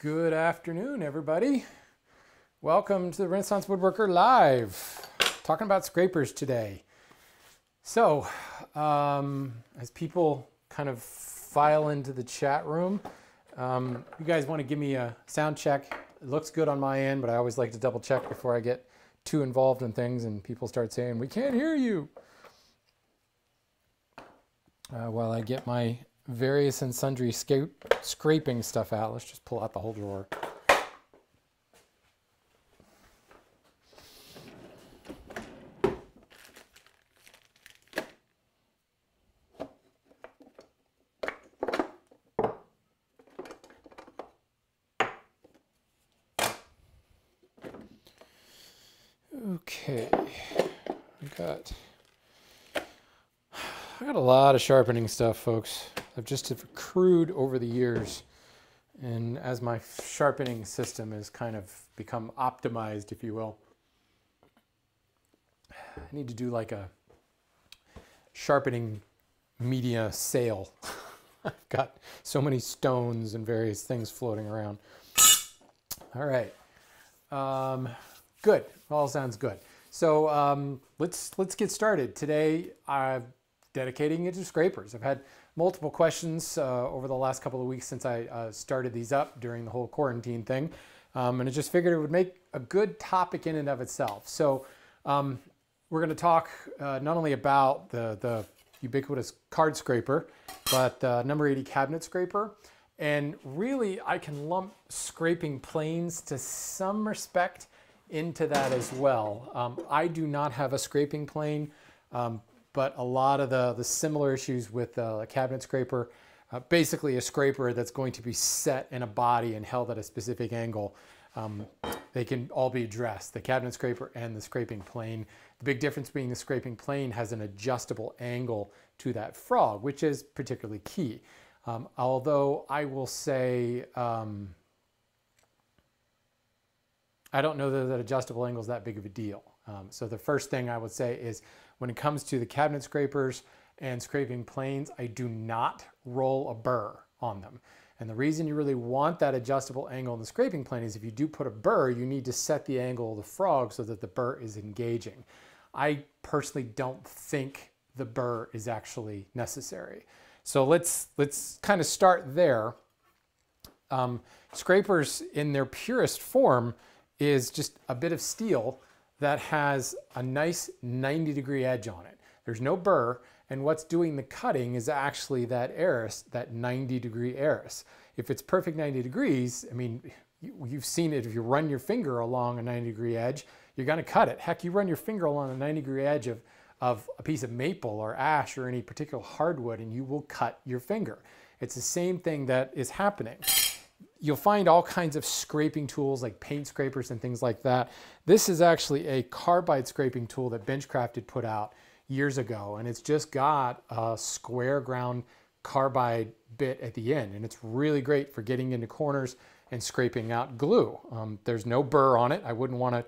Good afternoon, everybody. Welcome to the Renaissance Woodworker Live. Talking about scrapers today. So, um, as people kind of file into the chat room, um, you guys want to give me a sound check. It looks good on my end, but I always like to double check before I get too involved in things and people start saying, we can't hear you. Uh, while I get my various and sundry scraping stuff out, let's just pull out the whole drawer. Okay, I got I got a lot of sharpening stuff, folks. I've just accrued over the years, and as my sharpening system has kind of become optimized, if you will, I need to do like a sharpening media sale. I've got so many stones and various things floating around. All right. Um, good. All sounds good. So um, let's let's get started. Today I'm dedicating it to scrapers. I've had multiple questions uh, over the last couple of weeks since I uh, started these up during the whole quarantine thing, um, and I just figured it would make a good topic in and of itself. So um, we're going to talk uh, not only about the the ubiquitous card scraper, but uh, number 80 cabinet scraper. And really, I can lump scraping planes to some respect into that as well. Um, I do not have a scraping plane, um, but a lot of the, the similar issues with uh, a cabinet scraper, uh, basically a scraper that's going to be set in a body and held at a specific angle, um, they can all be addressed, the cabinet scraper and the scraping plane. The big difference being the scraping plane has an adjustable angle to that frog, which is particularly key. Um, although I will say, um, I don't know that, that adjustable angle is that big of a deal. Um, so the first thing I would say is when it comes to the cabinet scrapers and scraping planes, I do not roll a burr on them. And the reason you really want that adjustable angle in the scraping plane is if you do put a burr, you need to set the angle of the frog so that the burr is engaging. I personally don't think the burr is actually necessary. So let's, let's kind of start there. Um, scrapers in their purest form is just a bit of steel that has a nice 90 degree edge on it. There's no burr, and what's doing the cutting is actually that arris, that 90 degree arris. If it's perfect 90 degrees, I mean, you, have seen it, if you run your finger along a 90 degree edge, you're gonna cut it. Heck, you run your finger along a 90 degree edge of, of a piece of maple or ash or any particular hardwood and you will cut your finger. It's the same thing that is happening. You'll find all kinds of scraping tools like paint scrapers and things like that. This is actually a carbide scraping tool that Benchcrafted put out years ago and it's just got a square ground carbide bit at the end and it's really great for getting into corners and scraping out glue. Um, there's no burr on it. I wouldn't want to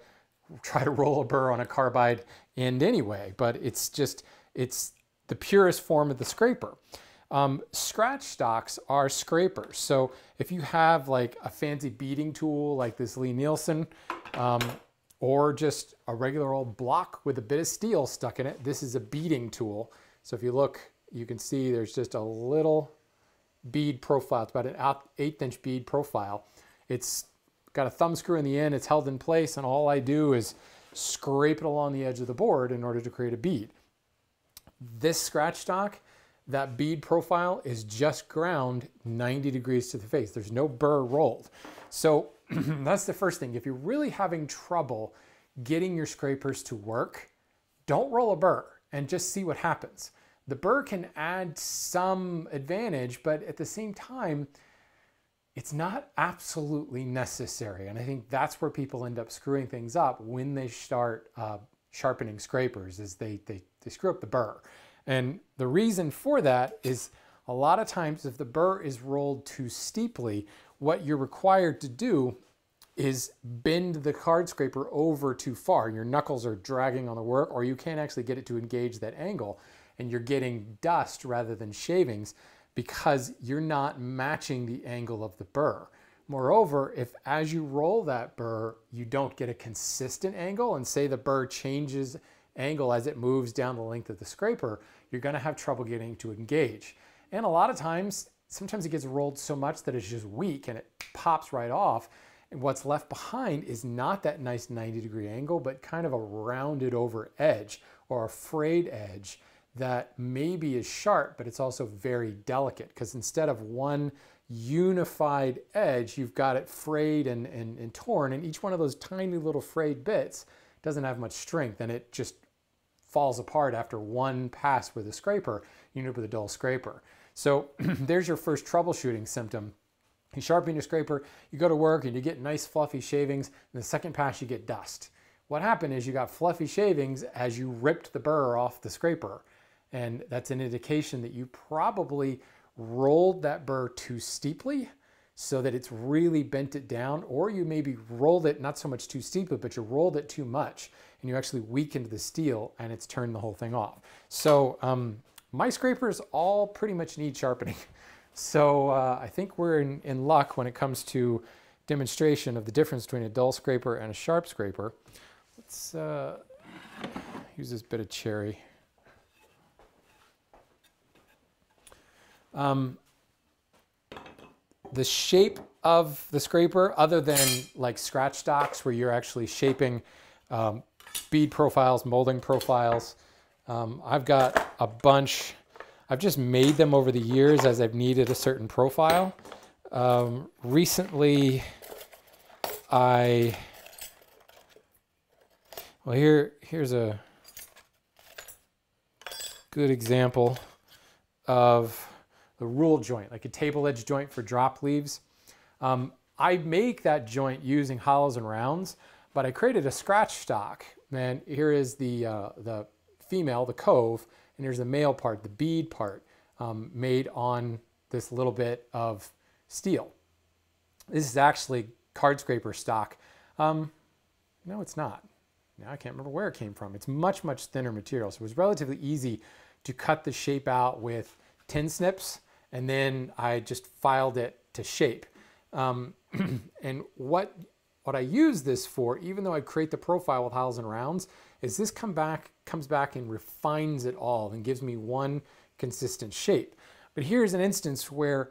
try to roll a burr on a carbide end anyway, but it's just, it's the purest form of the scraper. Um, scratch stocks are scrapers. So if you have like a fancy beading tool like this Lie-Nielsen, um, or just a regular old block with a bit of steel stuck in it, this is a beading tool. So if you look, you can see there's just a little bead profile. It's about an eighth inch bead profile. It's got a thumb screw in the end, it's held in place, and all I do is scrape it along the edge of the board in order to create a bead. This scratch stock that bead profile is just ground 90 degrees to the face. There's no burr rolled. So that's the first thing. If you're really having trouble getting your scrapers to work, don't roll a burr and just see what happens. The burr can add some advantage, but at the same time, it's not absolutely necessary. And I think that's where people end up screwing things up when they start uh, sharpening scrapers is they, they, they screw up the burr. And the reason for that is a lot of times if the burr is rolled too steeply, what you're required to do is bend the card scraper over too far. Your knuckles are dragging on the work or you can't actually get it to engage that angle and you're getting dust rather than shavings because you're not matching the angle of the burr. Moreover, if as you roll that burr, you don't get a consistent angle and say the burr changes angle as it moves down the length of the scraper, you're gonna have trouble getting to engage. And a lot of times, sometimes it gets rolled so much that it's just weak and it pops right off. And what's left behind is not that nice 90 degree angle, but kind of a rounded over edge or a frayed edge that maybe is sharp, but it's also very delicate because instead of one unified edge, you've got it frayed and, and, and torn, and each one of those tiny little frayed bits doesn't have much strength and it just falls apart after one pass with a scraper, you end up with a dull scraper. So there's your first troubleshooting symptom. You sharpen your scraper, you go to work and you get nice fluffy shavings, and the second pass you get dust. What happened is you got fluffy shavings as you ripped the burr off the scraper. And that's an indication that you probably rolled that burr too steeply so that it's really bent it down, or you maybe rolled it not so much too steeply, but you rolled it too much and you actually weakened the steel and it's turned the whole thing off. So um, my scrapers all pretty much need sharpening. So uh, I think we're in, in luck when it comes to demonstration of the difference between a dull scraper and a sharp scraper. Let's uh, use this bit of cherry. Um, the shape of the scraper, other than like scratch stocks where you're actually shaping um, bead profiles, molding profiles, um, I've got a bunch I've just made them over the years as I've needed a certain profile. Um, recently, I, well here, here's a good example of the rule joint, like a table edge joint for drop leaves. Um, I make that joint using hollows and rounds, but I created a scratch stock. And here is the, uh, the female, the cove, and here's the male part, the bead part, um, made on this little bit of steel. This is actually card scraper stock. Um, no, it's not. Now I can't remember where it came from. It's much, much thinner material. So it was relatively easy to cut the shape out with tin snips and then I just filed it to shape. Um, and what, what I use this for, even though I create the profile with hollows and rounds, is this come back, comes back and refines it all and gives me one consistent shape. But here's an instance where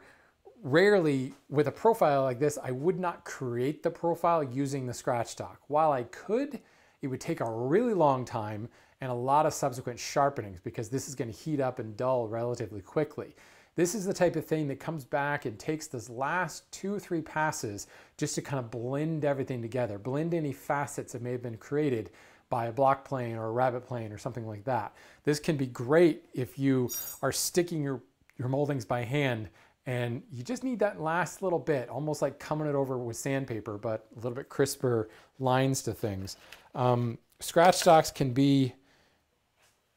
rarely with a profile like this, I would not create the profile using the scratch stock. While I could, it would take a really long time and a lot of subsequent sharpenings because this is gonna heat up and dull relatively quickly. This is the type of thing that comes back and takes those last two or three passes just to kind of blend everything together, blend any facets that may have been created by a block plane or a rabbet plane or something like that. This can be great if you are sticking your, your moldings by hand and you just need that last little bit, almost like coming it over with sandpaper, but a little bit crisper lines to things. Um, scratch stocks can be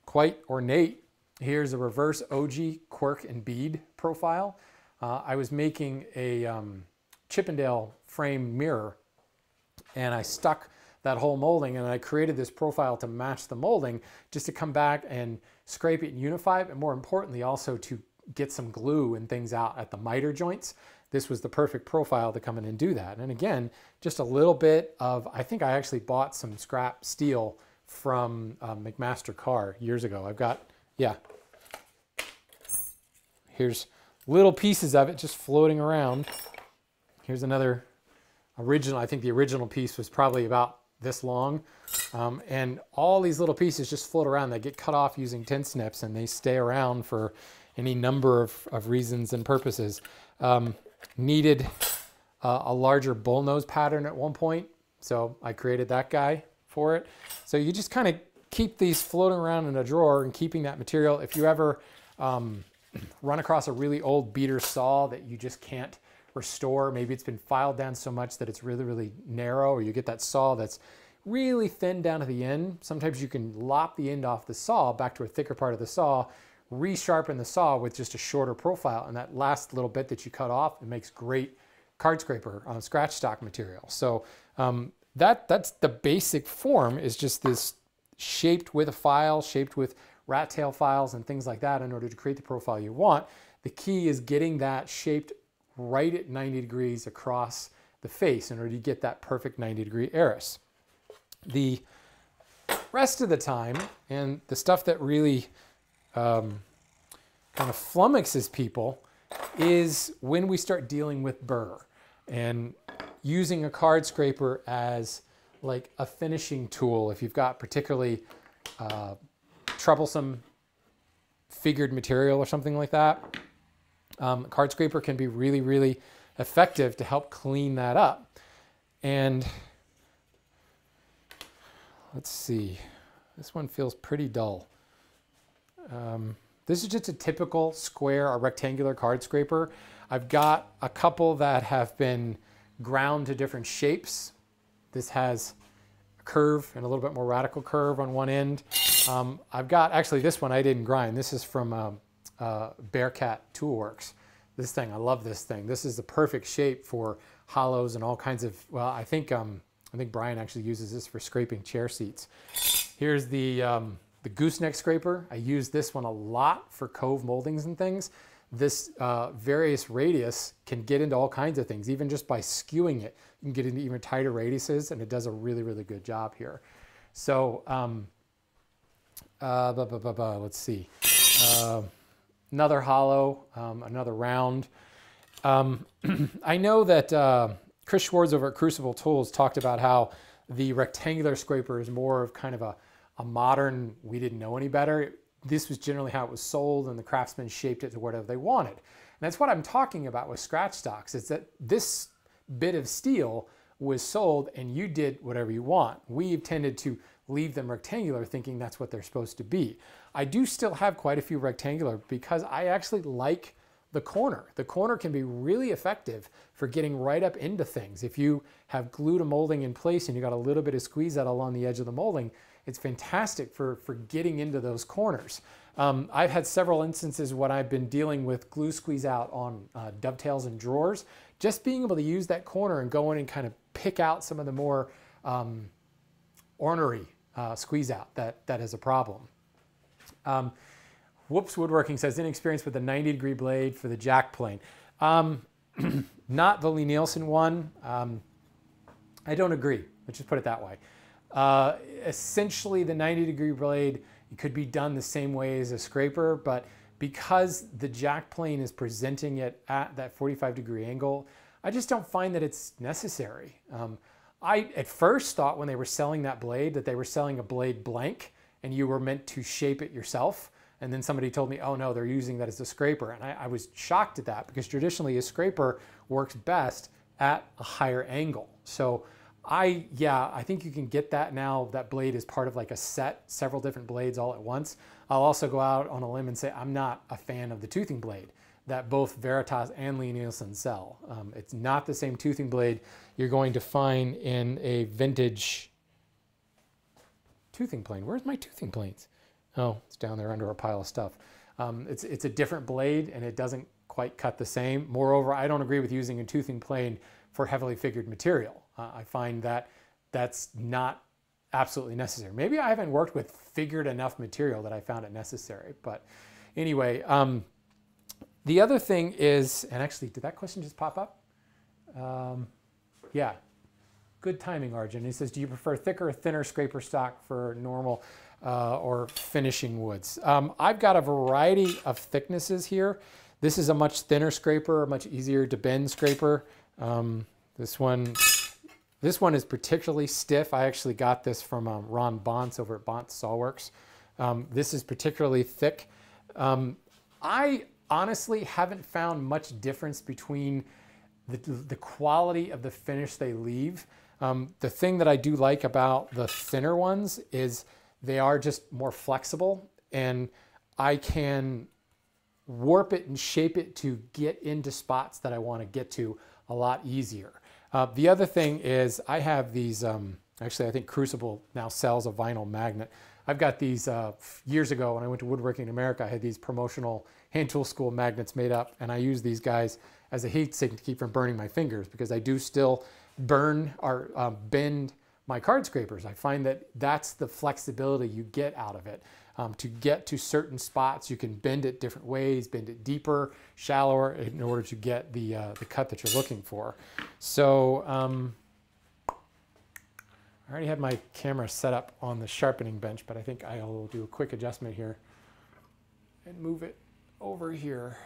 quite ornate. Here's a reverse ogee quirk and bead profile. Uh, I was making a um, Chippendale frame mirror and I stuck that whole molding and I created this profile to match the molding just to come back and scrape it and unify it, but more importantly also to get some glue and things out at the miter joints. This was the perfect profile to come in and do that. And again, just a little bit of, I think I actually bought some scrap steel from um, McMaster-Carr years ago. I've got, yeah, here's little pieces of it just floating around. Here's another original, I think the original piece was probably about this long. Um, and all these little pieces just float around. They get cut off using tin snips and they stay around for any number of, of reasons and purposes. Um, needed uh, a larger bullnose pattern at one point. So I created that guy for it. So you just kind of keep these floating around in a drawer and keeping that material. If you ever um, run across a really old beater saw that you just can't restore. Maybe it's been filed down so much that it's really, really narrow, or you get that saw that's really thin down at the end. Sometimes you can lop the end off the saw back to a thicker part of the saw, resharpen the saw with just a shorter profile, and that last little bit that you cut off, it makes great card scraper on scratch stock material. So um, that that's the basic form is just this shaped with a file, shaped with rat tail files and things like that in order to create the profile you want. The key is getting that shaped right at 90 degrees across the face in order to get that perfect 90 degree arris. The rest of the time, and the stuff that really um, kind of flummoxes people is when we start dealing with burr and using a card scraper as like a finishing tool if you've got particularly uh, troublesome figured material or something like that. Um, card scraper can be really, really effective to help clean that up. And let's see, this one feels pretty dull. Um, this is just a typical square or rectangular card scraper. I've got a couple that have been ground to different shapes. This has curve and a little bit more radical curve on one end. Um, I've got, actually this one I didn't grind. This is from um, uh, Bearkat Toolworks. This thing, I love this thing. This is the perfect shape for hollows and all kinds of, well, I think, um, I think Brian actually uses this for scraping chair seats. Here's the, um, the gooseneck scraper, I use this one a lot for cove moldings and things. This uh, various radius can get into all kinds of things, even just by skewing it. You can get into even tighter radiuses and it does a really, really good job here. So, um, uh, blah, blah, blah, let's see. Uh, another hollow, um, another round. Um, I know that uh, Chris Schwarz over at Crucible Tools talked about how the rectangular scraper is more of kind of a a modern, we didn't know any better. This was generally how it was sold and the craftsmen shaped it to whatever they wanted. And that's what I'm talking about with scratch stocks, is that this bit of steel was sold and you did whatever you want. We've tended to leave them rectangular thinking that's what they're supposed to be. I do still have quite a few rectangular because I actually like the corner. The corner can be really effective for getting right up into things. If you have glued a molding in place and you got a little bit of squeeze out along the edge of the molding, it's fantastic for, for getting into those corners. Um, I've had several instances when I've been dealing with glue squeeze out on uh, dovetails and drawers. Just being able to use that corner and go in and kind of pick out some of the more um, ornery uh, squeeze out that, that is a problem. Um, Whoops Woodworking says, inexperience with the 90 degree blade for the jack plane. Um, not the Lie-Nielsen one. Um, I don't agree. Let's just put it that way. Uh, essentially, the 90 degree blade could be done the same way as a scraper, but because the jack plane is presenting it at that 45 degree angle, I just don't find that it's necessary. Um, I at first thought when they were selling that blade that they were selling a blade blank and you were meant to shape it yourself. And then somebody told me, oh no, they're using that as a scraper. And I, I was shocked at that because traditionally a scraper works best at a higher angle. So I, yeah, I think you can get that now. That blade is part of like a set, several different blades all at once. I'll also go out on a limb and say I'm not a fan of the toothing blade that both Veritas and Lie-Nielsen sell. Um, it's not the same toothing blade you're going to find in a vintage toothing plane. Where's my toothing planes? Oh, it's down there under a pile of stuff. Um, it's, it's a different blade and it doesn't quite cut the same. Moreover, I don't agree with using a toothing plane for heavily figured material. Uh, I find that that's not absolutely necessary. Maybe I haven't worked with figured enough material that I found it necessary. But anyway, um, the other thing is, and actually, did that question just pop up? Um, yeah, good timing, Arjun. He says, do you prefer thicker or thinner scraper stock for normal uh, or finishing woods? Um, I've got a variety of thicknesses here. This is a much thinner scraper, a much easier to bend scraper. Um, this one, this one is particularly stiff. I actually got this from um, Ron Bontz over at Bontz Sawworks. Um, this is particularly thick. Um, I honestly haven't found much difference between the, the quality of the finish they leave. Um, the thing that I do like about the thinner ones is they are just more flexible and I can warp it and shape it to get into spots that I want to get to a lot easier. Uh, the other thing is I have these, um, actually I think Crucible now sells a vinyl magnet. I've got these uh, years ago when I went to Woodworking in America, I had these promotional hand tool school magnets made up and I use these guys as a heat sink to keep from burning my fingers because I do still burn or um, bend my card scrapers. I find that that's the flexibility you get out of it. Um, to get to certain spots. You can bend it different ways, bend it deeper, shallower in order to get the, uh, the cut that you're looking for. So um, I already had my camera set up on the sharpening bench, but I think I'll do a quick adjustment here and move it over here.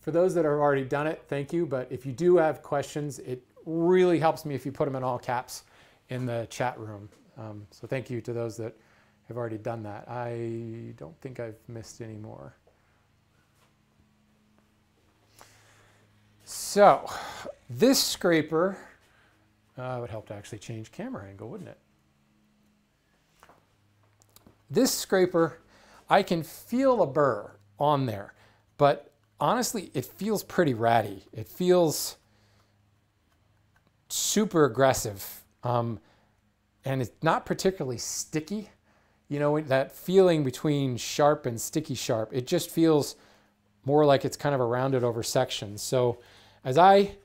For those that have already done it, thank you. But if you do have questions, it really helps me if you put them in all caps in the chat room. Um, so thank you to those that have already done that. I don't think I've missed any more. So this scraper uh, would help to actually change camera angle, wouldn't it? This scraper, I can feel a burr on there, but honestly, it feels pretty ratty. It feels super aggressive. Um, and it's not particularly sticky. You know, that feeling between sharp and sticky sharp, it just feels more like it's kind of a rounded over section. So as I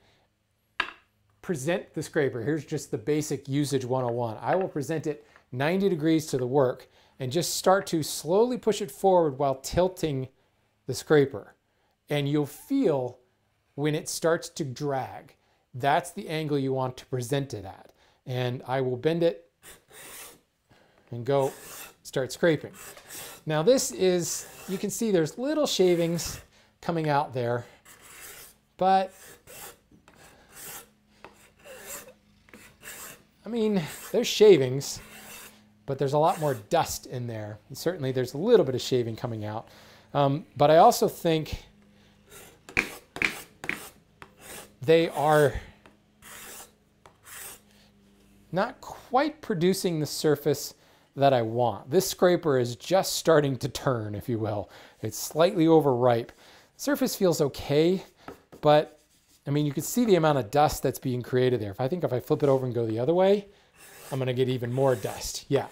present the scraper, here's just the basic usage 101. I will present it 90 degrees to the work and just start to slowly push it forward while tilting the scraper. And you'll feel when it starts to drag. That's the angle you want to present it at. And I will bend it and go start scraping. Now this is, you can see there's little shavings coming out there, but I mean, there's shavings, but there's a lot more dust in there. And certainly there's a little bit of shaving coming out. Um, but I also think they are not quite producing the surface that I want. This scraper is just starting to turn, if you will. It's slightly overripe. Surface feels okay, but I mean, you can see the amount of dust that's being created there. If I think if I flip it over and go the other way, I'm gonna get even more dust. Yeah,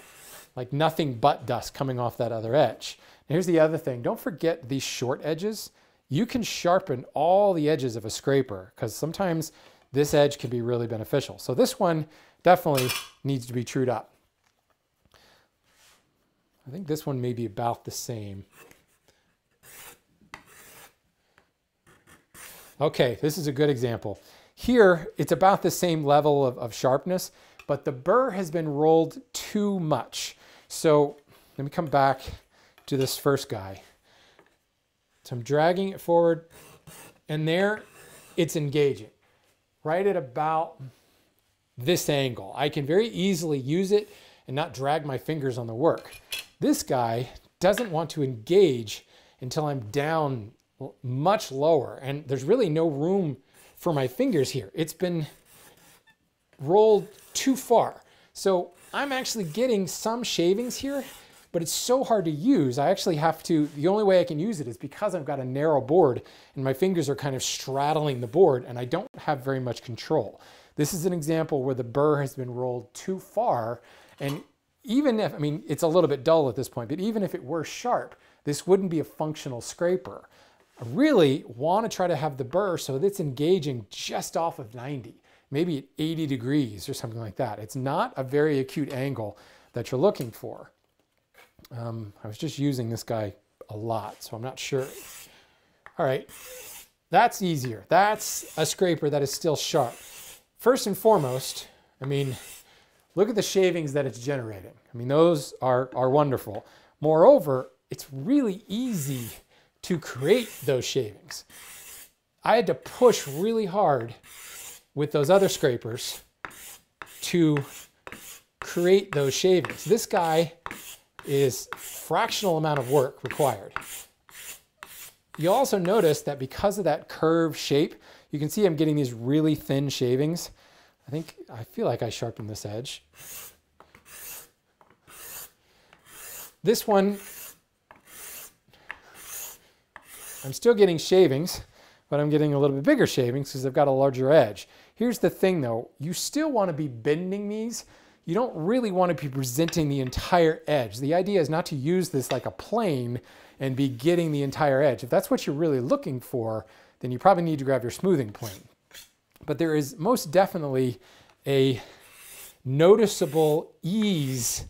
like nothing but dust coming off that other edge. And here's the other thing. Don't forget these short edges. You can sharpen all the edges of a scraper because sometimes this edge can be really beneficial. So this one definitely needs to be trued up. I think this one may be about the same. Okay, this is a good example. Here, it's about the same level of, of sharpness, but the burr has been rolled too much. So let me come back to this first guy. So I'm dragging it forward, and there it's engaging, right at about this angle. I can very easily use it and not drag my fingers on the work. This guy doesn't want to engage until I'm down much lower and there's really no room for my fingers here. It's been rolled too far. So I'm actually getting some shavings here, but it's so hard to use. I actually have to, the only way I can use it is because I've got a narrow board and my fingers are kind of straddling the board and I don't have very much control. This is an example where the burr has been rolled too far. And even if, I mean, it's a little bit dull at this point, but even if it were sharp, this wouldn't be a functional scraper. I really want to try to have the burr so that it's engaging just off of 90, maybe at 80 degrees or something like that. It's not a very acute angle that you're looking for. Um, I was just using this guy a lot, so I'm not sure. All right, that's easier. That's a scraper that is still sharp. First and foremost, I mean, look at the shavings that it's generating. I mean, those are, are wonderful. Moreover, it's really easy to create those shavings. I had to push really hard with those other scrapers to create those shavings. This guy is fractional amount of work required. You'll also notice that because of that curved shape, you can see I'm getting these really thin shavings. I think, I feel like I sharpened this edge. This one, I'm still getting shavings, but I'm getting a little bit bigger shavings because I've got a larger edge. Here's the thing though, you still want to be bending these. You don't really want to be presenting the entire edge. The idea is not to use this like a plane and be getting the entire edge. If that's what you're really looking for, then you probably need to grab your smoothing plane. But there is most definitely a noticeable ease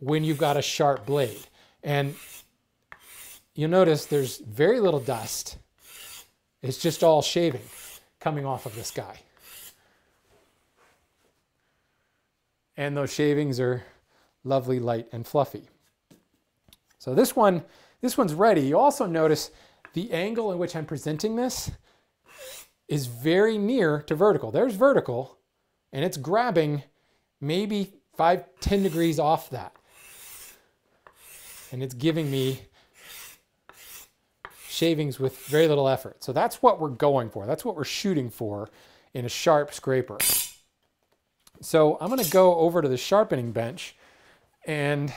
when you've got a sharp blade. And you'll notice there's very little dust. It's just all shaving coming off of this guy. And those shavings are lovely, light, and fluffy. So this one, this one's ready. You also notice the angle in which I'm presenting this is very near to vertical. There's vertical, and it's grabbing maybe 5, 10 degrees off that. And it's giving me shavings with very little effort. So that's what we're going for. That's what we're shooting for in a sharp scraper. So I'm gonna go over to the sharpening bench and,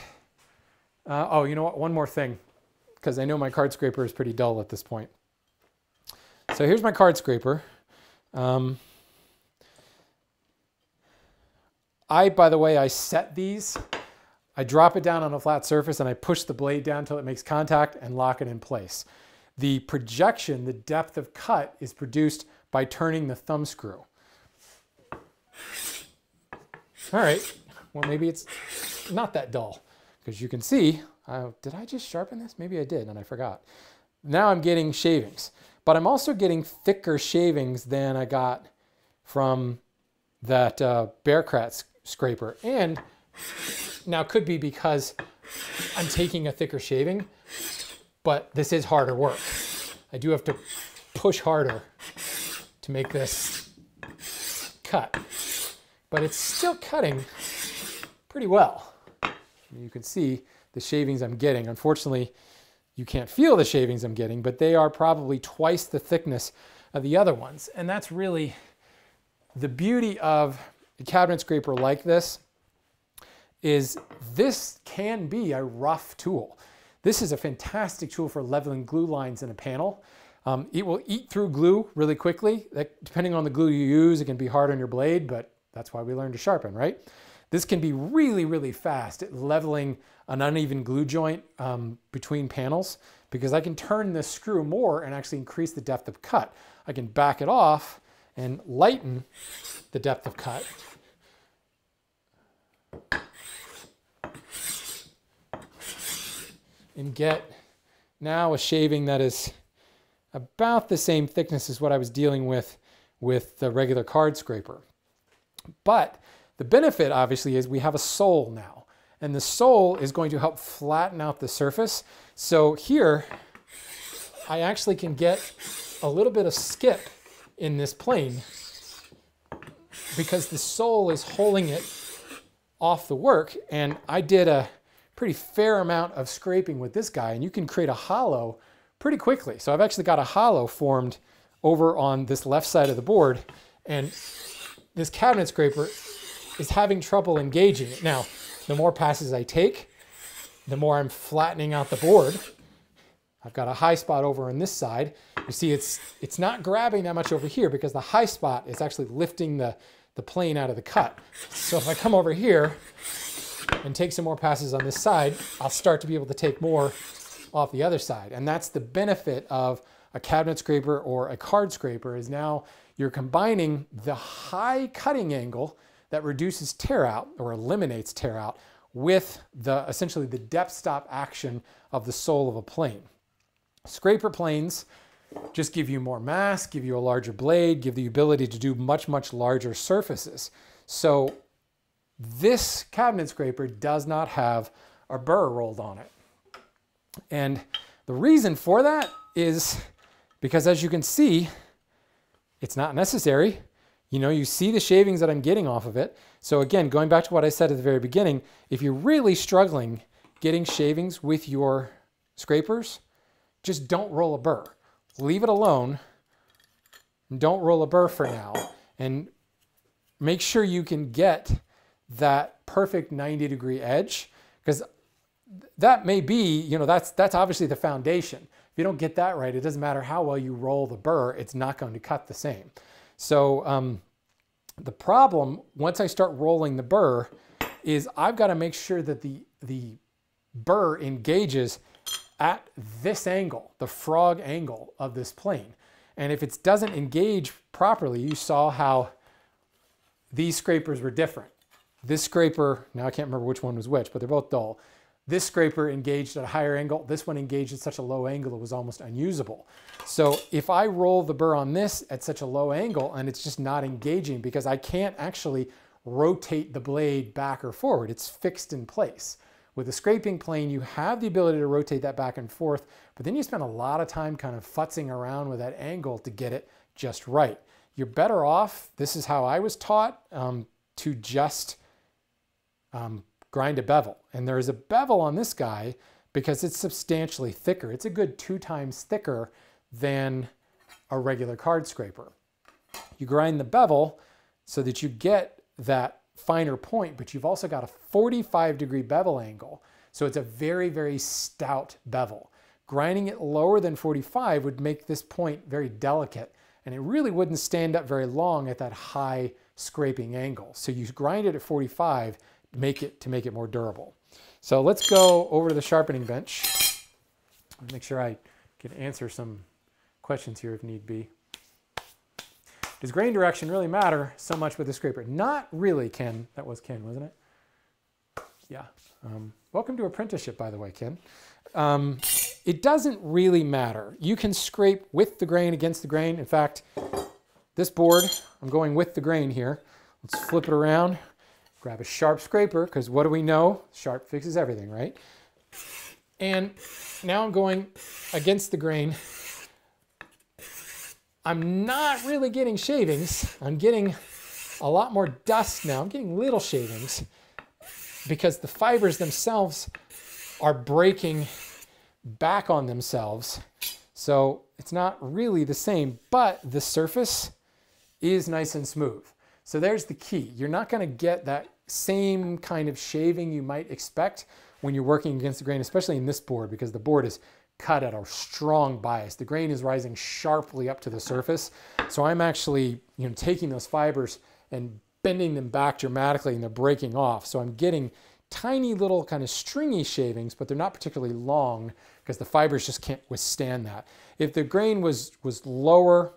uh, oh, you know what, one more thing, because I know my card scraper is pretty dull at this point. So here's my card scraper. Um, I, by the way, I set these. I drop it down on a flat surface and I push the blade down until it makes contact and lock it in place. The projection, the depth of cut, is produced by turning the thumb screw. All right, well, maybe it's not that dull because you can see, uh, did I just sharpen this? Maybe I did and I forgot. Now I'm getting shavings, but I'm also getting thicker shavings than I got from that uh, Bearkat scraper. And now could be because I'm taking a thicker shaving, but this is harder work. I do have to push harder to make this cut but it's still cutting pretty well. You can see the shavings I'm getting. Unfortunately, you can't feel the shavings I'm getting, but they are probably twice the thickness of the other ones. And that's really the beauty of a cabinet scraper like this is this can be a rough tool. This is a fantastic tool for leveling glue lines in a panel. Um, it will eat through glue really quickly. That, depending on the glue you use, it can be hard on your blade, but that's why we learn to sharpen, right? This can be really, really fast at leveling an uneven glue joint um, between panels because I can turn this screw more and actually increase the depth of cut. I can back it off and lighten the depth of cut. And get now a shaving that is about the same thickness as what I was dealing with with the regular card scraper. But the benefit obviously is we have a sole now and the sole is going to help flatten out the surface. So here I actually can get a little bit of skip in this plane because the sole is holding it off the work and I did a pretty fair amount of scraping with this guy and you can create a hollow pretty quickly. So I've actually got a hollow formed over on this left side of the board and this cabinet scraper is having trouble engaging it. Now, the more passes I take, the more I'm flattening out the board. I've got a high spot over on this side. You see it's, it's not grabbing that much over here because the high spot is actually lifting the, the plane out of the cut. So if I come over here and take some more passes on this side, I'll start to be able to take more off the other side. And that's the benefit of a cabinet scraper or a card scraper is now you're combining the high cutting angle that reduces tear out or eliminates tear out with the essentially the depth stop action of the sole of a plane. Scraper planes just give you more mass, give you a larger blade, give the ability to do much, much larger surfaces. So this cabinet scraper does not have a burr rolled on it. And the reason for that is because as you can see, it's not necessary. You know, you see the shavings that I'm getting off of it. So again, going back to what I said at the very beginning, if you're really struggling getting shavings with your scrapers, just don't roll a burr. Leave it alone. Don't roll a burr for now. And make sure you can get that perfect 90 degree edge because that may be, you know, that's, that's obviously the foundation If you don't get that right, it doesn't matter how well you roll the burr, it's not going to cut the same. So um, the problem, once I start rolling the burr, is I've got to make sure that the, the burr engages at this angle, the frog angle of this plane. And if it doesn't engage properly, you saw how these scrapers were different. This scraper, now I can't remember which one was which, but they're both dull. This scraper engaged at a higher angle. This one engaged at such a low angle it was almost unusable. So if I roll the burr on this at such a low angle and it's just not engaging because I can't actually rotate the blade back or forward, it's fixed in place. With a scraping plane, you have the ability to rotate that back and forth, but then you spend a lot of time kind of futzing around with that angle to get it just right. You're better off, this is how I was taught, um, to just um, grind a bevel. And there is a bevel on this guy because it's substantially thicker. It's a good two times thicker than a regular card scraper. You grind the bevel so that you get that finer point, but you've also got a 45 degree bevel angle. So it's a very, very stout bevel. Grinding it lower than 45 would make this point very delicate and it really wouldn't stand up very long at that high scraping angle. So you grind it at 45 make it to make it more durable. So let's go over to the sharpening bench. Make sure I can answer some questions here if need be. Does grain direction really matter so much with the scraper? Not really, Ken. That was Ken, wasn't it? Yeah. Um, welcome to apprenticeship, by the way, Ken. Um, it doesn't really matter. You can scrape with the grain against the grain. In fact, this board, I'm going with the grain here. Let's flip it around. Grab a sharp scraper, because what do we know? Sharp fixes everything, right? And now I'm going against the grain. I'm not really getting shavings. I'm getting a lot more dust now. I'm getting little shavings because the fibers themselves are breaking back on themselves. So it's not really the same, but the surface is nice and smooth. So there's the key. You're not going to get that same kind of shaving you might expect when you're working against the grain, especially in this board because the board is cut at a strong bias. The grain is rising sharply up to the surface. So I'm actually you know, taking those fibers and bending them back dramatically and they're breaking off. So I'm getting tiny little kind of stringy shavings, but they're not particularly long because the fibers just can't withstand that. If the grain was, was lower,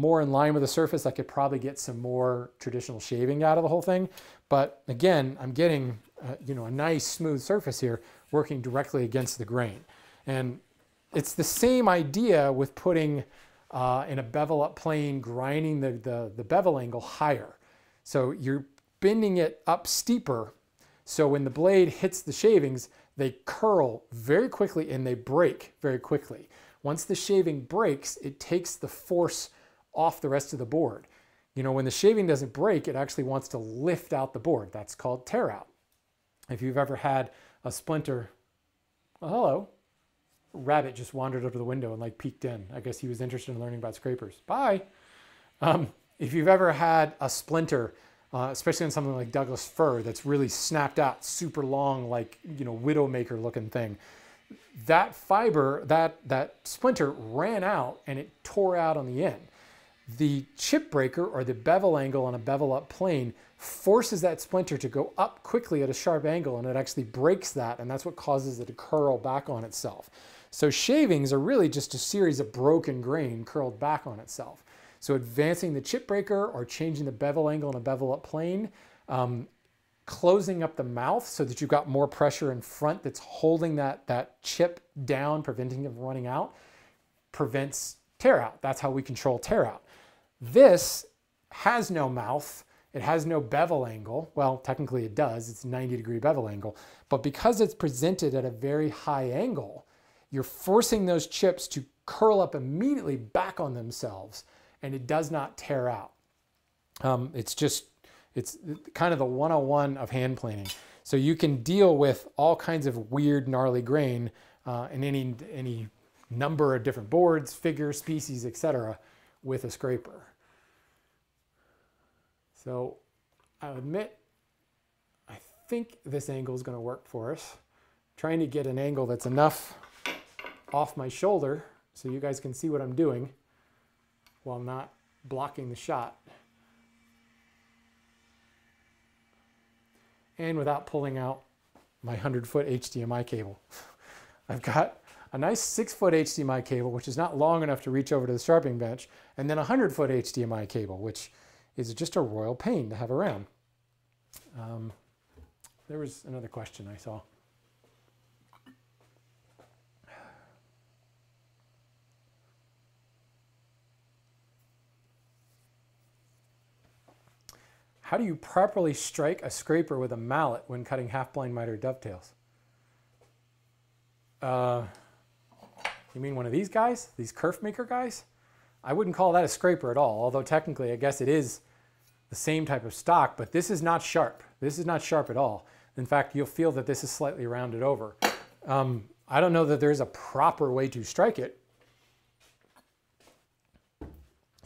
more in line with the surface, I could probably get some more traditional shaving out of the whole thing. But again, I'm getting uh, you know, a nice smooth surface here working directly against the grain. And it's the same idea with putting uh, in a bevel up plane, grinding the, the, the bevel angle higher. So you're bending it up steeper. So when the blade hits the shavings, they curl very quickly and they break very quickly. Once the shaving breaks, it takes the force off the rest of the board. You know, when the shaving doesn't break, it actually wants to lift out the board. That's called tear out. If you've ever had a splinter, well, hello, rabbit just wandered up to the window and like peeked in. I guess he was interested in learning about scrapers. Bye. Um, if you've ever had a splinter, uh, especially on something like Douglas fir that's really snapped out, super long, like you know widowmaker looking thing, that fiber, that that splinter ran out and it tore out on the end the chip breaker or the bevel angle on a bevel up plane forces that splinter to go up quickly at a sharp angle and it actually breaks that and that's what causes it to curl back on itself. So shavings are really just a series of broken grain curled back on itself. So advancing the chip breaker or changing the bevel angle on a bevel up plane, um, closing up the mouth so that you've got more pressure in front that's holding that, that chip down, preventing it from running out, prevents tear out. That's how we control tear out. This has no mouth. It has no bevel angle. Well, technically it does. It's 90 degree bevel angle. But because it's presented at a very high angle, you're forcing those chips to curl up immediately back on themselves and it does not tear out. Um, it's just, it's kind of the 101 of hand planing. So you can deal with all kinds of weird, gnarly grain uh, in any, any number of different boards, figure, species, etc., with a scraper. So I'll admit, I think this angle is going to work for us. I'm trying to get an angle that's enough off my shoulder so you guys can see what I'm doing while not blocking the shot. And without pulling out my 100 foot HDMI cable. I've got a nice six foot HDMI cable, which is not long enough to reach over to the sharpening bench, and then a 100 foot HDMI cable, which is it just a royal pain to have around. Um, there was another question I saw. How do you properly strike a scraper with a mallet when cutting half-blind miter dovetails? Uh, you mean one of these guys? These kerf maker guys? I wouldn't call that a scraper at all, although technically I guess it is the same type of stock, but this is not sharp. This is not sharp at all. In fact, you'll feel that this is slightly rounded over. Um, I don't know that there's a proper way to strike it.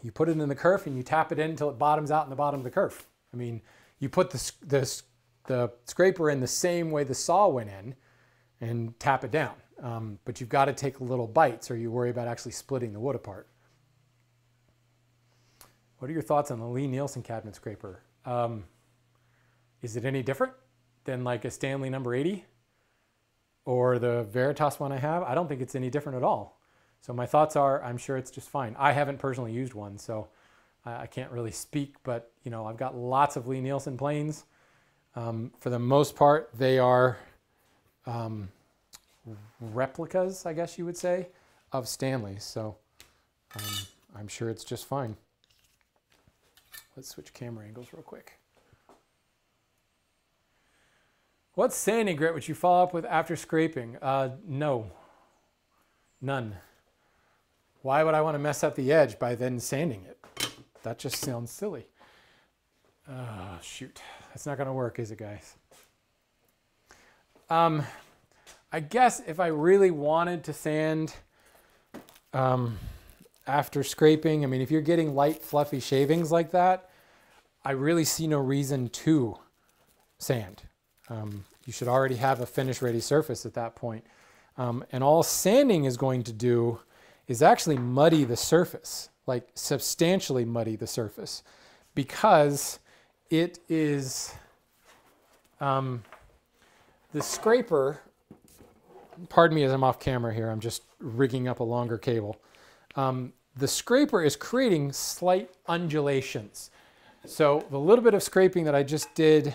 You put it in the kerf and you tap it in until it bottoms out in the bottom of the kerf. I mean, you put the, the, the scraper in the same way the saw went in and tap it down. Um, but you've got to take little bites or you worry about actually splitting the wood apart. What are your thoughts on the Lie-Nielsen cabinet scraper? Um, is it any different than like a Stanley number 80 or the Veritas one I have? I don't think it's any different at all. So my thoughts are, I'm sure it's just fine. I haven't personally used one, so I can't really speak, but you know, I've got lots of Lie-Nielsen planes. Um, for the most part, they are um, replicas, I guess you would say, of Stanley's. So um, I'm sure it's just fine. Let's switch camera angles real quick. What sanding grit would you follow up with after scraping? Uh, no, none. Why would I want to mess up the edge by then sanding it? That just sounds silly. Oh, shoot. That's not going to work, is it, guys? Um, I guess if I really wanted to sand um, after scraping, I mean, if you're getting light, fluffy shavings like that, I really see no reason to sand. Um, you should already have a finish ready surface at that point. Um, and all sanding is going to do is actually muddy the surface like substantially muddy the surface because it is um, the scraper pardon me as I'm off camera here I'm just rigging up a longer cable um, the scraper is creating slight undulations so the little bit of scraping that I just did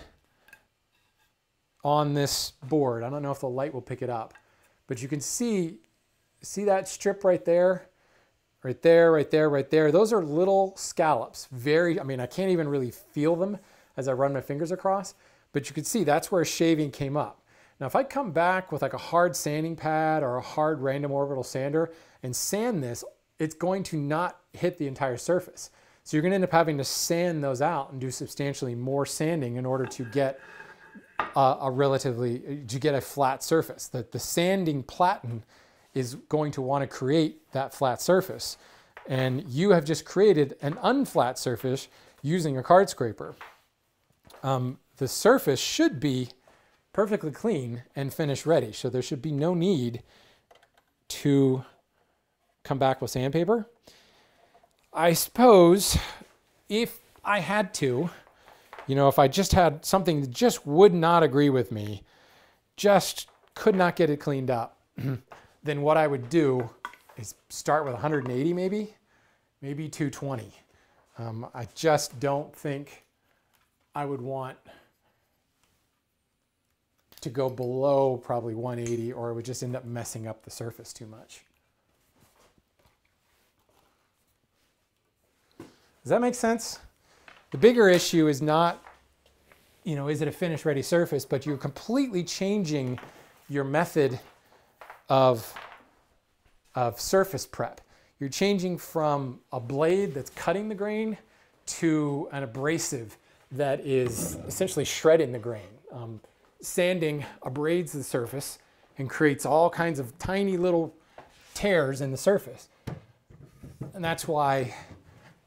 on this board I don't know if the light will pick it up but you can see see that strip right there right there, right there, right there. Those are little scallops. Very, I mean, I can't even really feel them as I run my fingers across, but you can see that's where shaving came up. Now, if I come back with like a hard sanding pad or a hard random orbital sander and sand this, it's going to not hit the entire surface. So you're gonna end up having to sand those out and do substantially more sanding in order to get a, a relatively, to get a flat surface. The, the sanding platen is going to want to create that flat surface. And you have just created an unflat surface using a card scraper. Um, the surface should be perfectly clean and finish ready. So there should be no need to come back with sandpaper. I suppose if I had to, you know, if I just had something that just would not agree with me, just could not get it cleaned up, then what I would do is start with 180 maybe, maybe 220. Um, I just don't think I would want to go below probably 180 or it would just end up messing up the surface too much. Does that make sense? The bigger issue is not, you know, is it a finish ready surface, but you're completely changing your method of, of surface prep. You're changing from a blade that's cutting the grain to an abrasive that is essentially shredding the grain. Um, sanding abrades the surface and creates all kinds of tiny little tears in the surface. And that's why,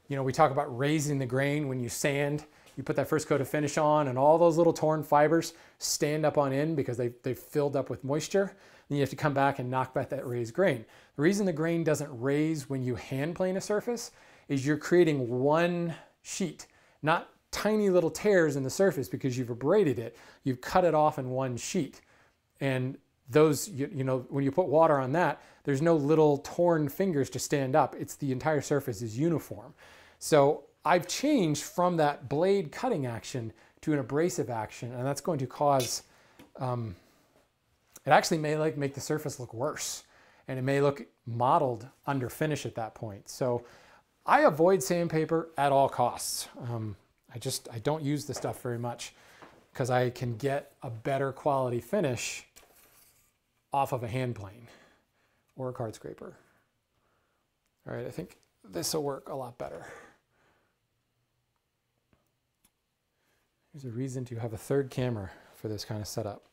you know, we talk about raising the grain when you sand. You put that first coat of finish on and all those little torn fibers stand up on end because they, they've filled up with moisture. Then you have to come back and knock back that raised grain. The reason the grain doesn't raise when you hand plane a surface is you're creating one sheet, not tiny little tears in the surface because you've abraded it. You've cut it off in one sheet. And those, you, you, know, when you put water on that, there's no little torn fingers to stand up. It's the entire surface is uniform. So I've changed from that blade cutting action to an abrasive action, and that's going to cause, um, it actually may like make the surface look worse, and it may look mottled under finish at that point. So I avoid sandpaper at all costs. Um, I just, I don't use the stuff very much because I can get a better quality finish off of a hand plane or a card scraper. All right, I think this will work a lot better. There's a reason to have a third camera for this kind of setup.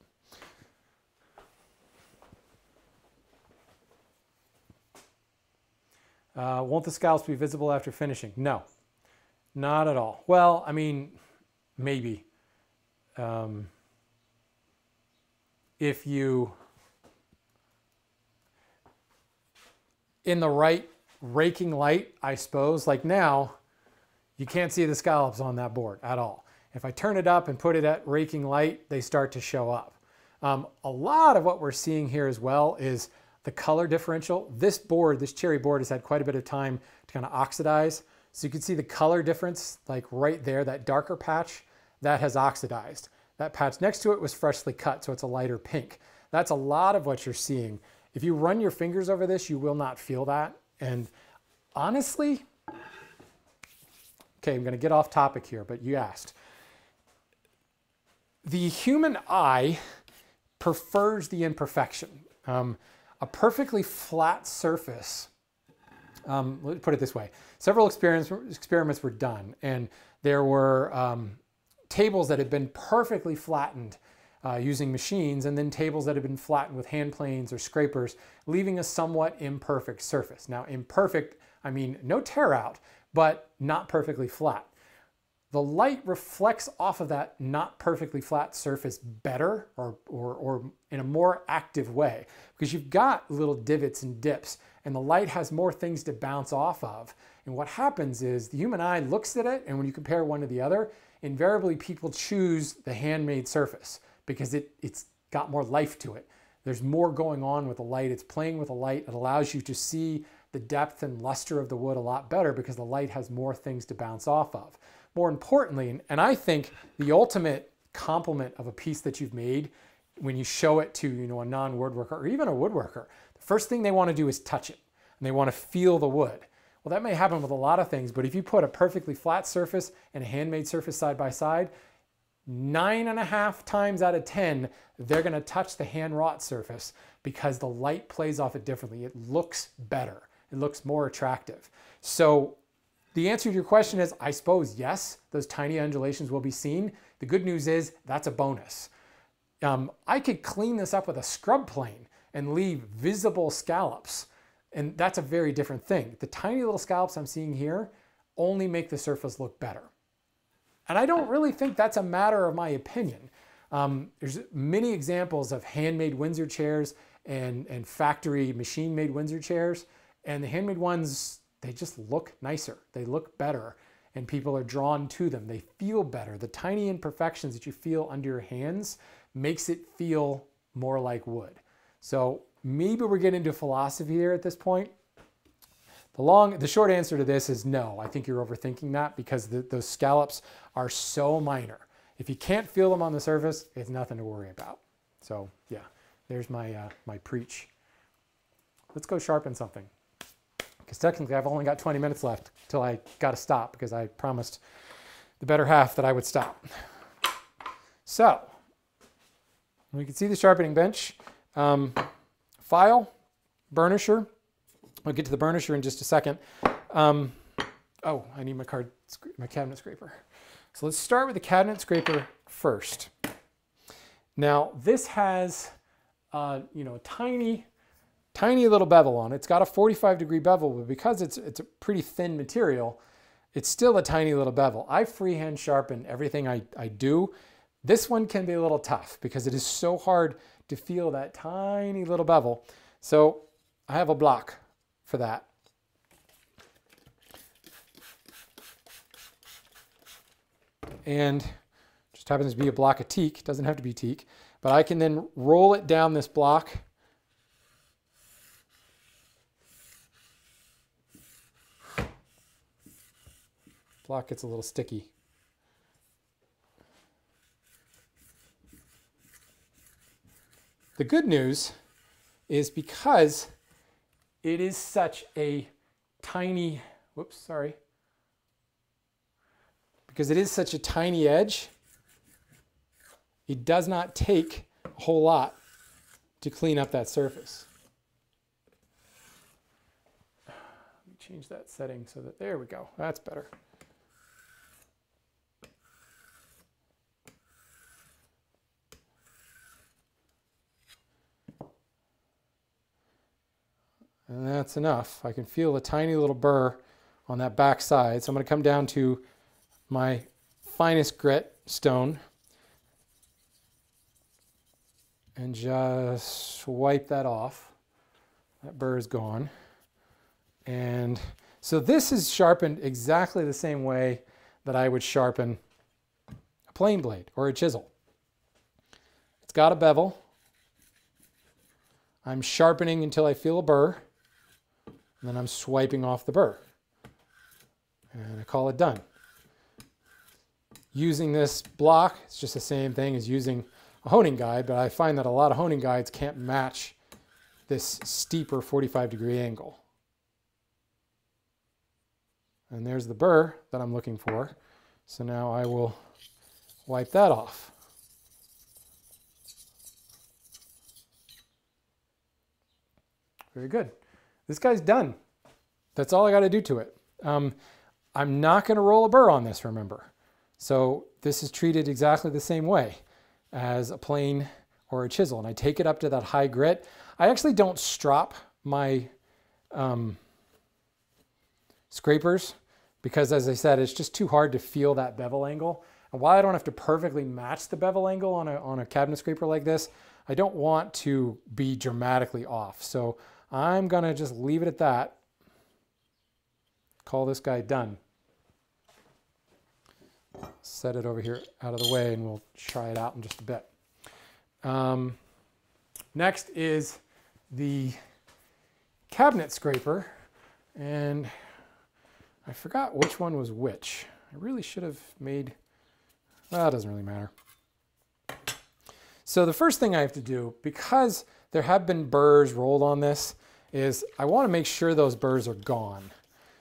Uh, won't the scallops be visible after finishing? No, not at all. Well, I mean, maybe. Um, if you, in the right raking light, I suppose, like now, you can't see the scallops on that board at all. If I turn it up and put it at raking light, they start to show up. Um, a lot of what we're seeing here as well is the color differential. This board, this cherry board has had quite a bit of time to kind of oxidize. So you can see the color difference like right there, that darker patch, that has oxidized. That patch next to it was freshly cut, so it's a lighter pink. That's a lot of what you're seeing. If you run your fingers over this, you will not feel that. And honestly, okay, I'm gonna get off topic here, but you asked. The human eye prefers the imperfection. Um, a perfectly flat surface, um, let me put it this way, several experiments, experiments were done and there were um, tables that had been perfectly flattened uh, using machines and then tables that have been flattened with hand planes or scrapers, leaving a somewhat imperfect surface. Now imperfect, I mean no tear out, but not perfectly flat the light reflects off of that not perfectly flat surface better or, or, or, in a more active way because you've got little divots and dips and the light has more things to bounce off of. And what happens is the human eye looks at it and when you compare one to the other, invariably people choose the handmade surface because it, it's got more life to it. There's more going on with the light. It's playing with the light. It allows you to see the depth and luster of the wood a lot better because the light has more things to bounce off of more importantly, and I think the ultimate compliment of a piece that you've made when you show it to you know a non-woodworker or even a woodworker, the first thing they want to do is touch it and they want to feel the wood. Well, that may happen with a lot of things, but if you put a perfectly flat surface and a handmade surface side by side, nine and a half times out of 10, they're gonna touch the hand wrought surface because the light plays off it differently. It looks better. It looks more attractive. So the answer to your question is, I suppose, yes, those tiny undulations will be seen. The good news is that's a bonus. Um, I could clean this up with a scrub plane and leave visible scallops. And that's a very different thing. The tiny little scallops I'm seeing here only make the surface look better. And I don't really think that's a matter of my opinion. Um, there's many examples of handmade Windsor chairs and, and factory machine-made Windsor chairs. And the handmade ones they just look nicer. They look better and people are drawn to them. They feel better. The tiny imperfections that you feel under your hands makes it feel more like wood. So maybe we're getting into philosophy here at this point. The long, the short answer to this is no. I think you're overthinking that because the, those scallops are so minor. If you can't feel them on the surface, it's nothing to worry about. So yeah, there's my, uh, my preach. Let's go sharpen something because technically I've only got 20 minutes left till I got to stop because I promised the better half that I would stop. So we can see the sharpening bench. Um, file, burnisher. I'll get to the burnisher in just a second. Um, oh, I need my card, my cabinet scraper. So let's start with the cabinet scraper first. Now this has, uh, you know, a tiny tiny little bevel on it. It's got a 45 degree bevel, but because it's, it's a pretty thin material, it's still a tiny little bevel. I freehand sharpen everything I, I do. This one can be a little tough because it is so hard to feel that tiny little bevel. So I have a block for that. And just happens to be a block of teak, doesn't have to be teak, but I can then roll it down this block block gets a little sticky. The good news is because it is such a tiny, whoops, sorry. Because it is such a tiny edge, it does not take a whole lot to clean up that surface. Let me change that setting so that, there we go, that's better. And that's enough. I can feel a tiny little burr on that back side. So I'm going to come down to my finest grit stone and just wipe that off. That burr is gone. And so this is sharpened exactly the same way that I would sharpen a plane blade or a chisel. It's got a bevel. I'm sharpening until I feel a burr. And then I'm swiping off the burr. And I call it done. Using this block, it's just the same thing as using a honing guide, but I find that a lot of honing guides can't match this steeper 45 degree angle. And there's the burr that I'm looking for. So now I will wipe that off. Very good. This guy's done. That's all I got to do to it. Um, I'm not going to roll a burr on this, remember. So this is treated exactly the same way as a plane or a chisel. And I take it up to that high grit. I actually don't strop my um, scrapers because as I said, it's just too hard to feel that bevel angle. And while I don't have to perfectly match the bevel angle on a, on a cabinet scraper like this, I don't want to be dramatically off. So I'm going to just leave it at that. Call this guy done. Set it over here out of the way and we'll try it out in just a bit. Um, next is the cabinet scraper. And I forgot which one was which. I really should have made, well, it doesn't really matter. So the first thing I have to do, because there have been burrs rolled on this, is I want to make sure those burrs are gone.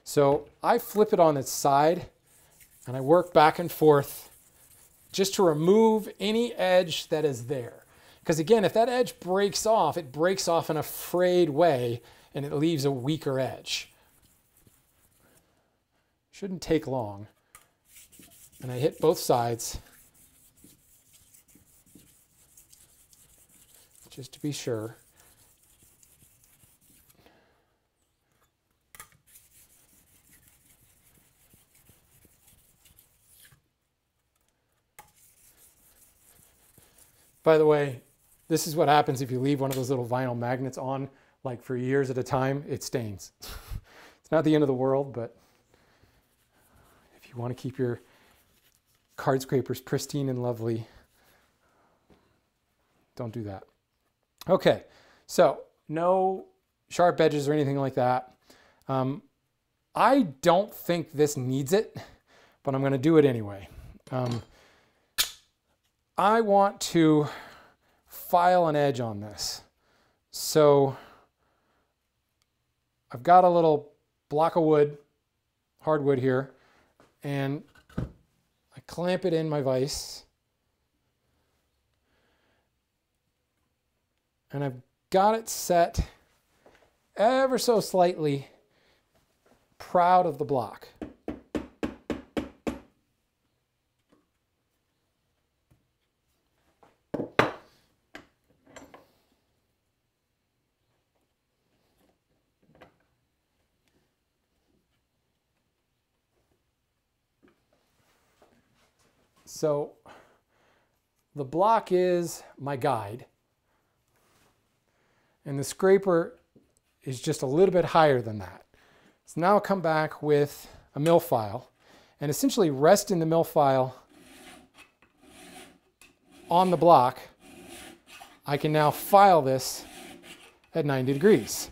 So I flip it on its side and I work back and forth just to remove any edge that is there. Because again, if that edge breaks off, it breaks off in a frayed way and it leaves a weaker edge. Shouldn't take long. And I hit both sides just to be sure. By the way, this is what happens if you leave one of those little vinyl magnets on like for years at a time, it stains. it's not the end of the world, but if you want to keep your card scrapers pristine and lovely, don't do that. Okay, so no sharp edges or anything like that. Um, I don't think this needs it, but I'm going to do it anyway. Um, I want to file an edge on this. So I've got a little block of wood, hardwood here, and I clamp it in my vise. And I've got it set ever so slightly proud of the block. So the block is my guide. And the scraper is just a little bit higher than that. So now I'll come back with a mill file and essentially rest in the mill file on the block. I can now file this at 90 degrees.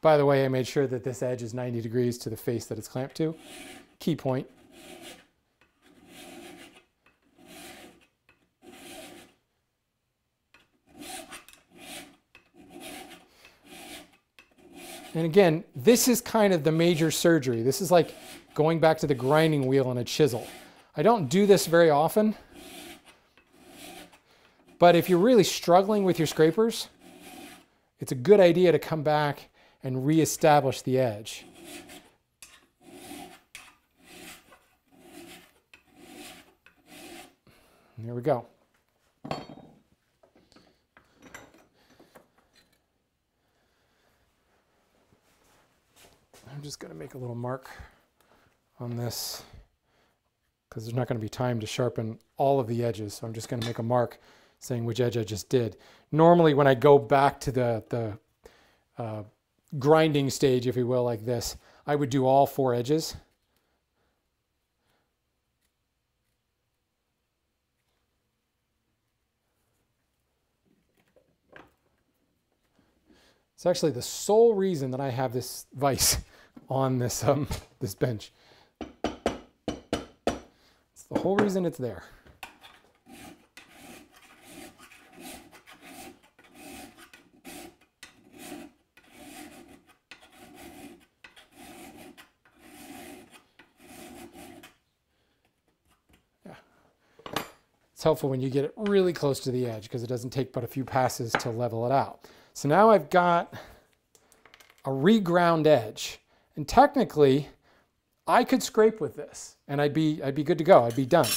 By the way, I made sure that this edge is 90 degrees to the face that it's clamped to. Key point. And again, this is kind of the major surgery. This is like going back to the grinding wheel and a chisel. I don't do this very often, but if you're really struggling with your scrapers, it's a good idea to come back and reestablish the edge. There we go. I'm just going to make a little mark on this because there's not going to be time to sharpen all of the edges. So I'm just going to make a mark saying which edge I just did. Normally when I go back to the, the uh, grinding stage, if you will, like this, I would do all four edges. It's actually the sole reason that I have this vise on this, um, this bench. It's the whole reason it's there. Yeah. It's helpful when you get it really close to the edge because it doesn't take but a few passes to level it out. So now I've got a reground edge. And technically, I could scrape with this and I'd be, I'd be good to go. I'd be done.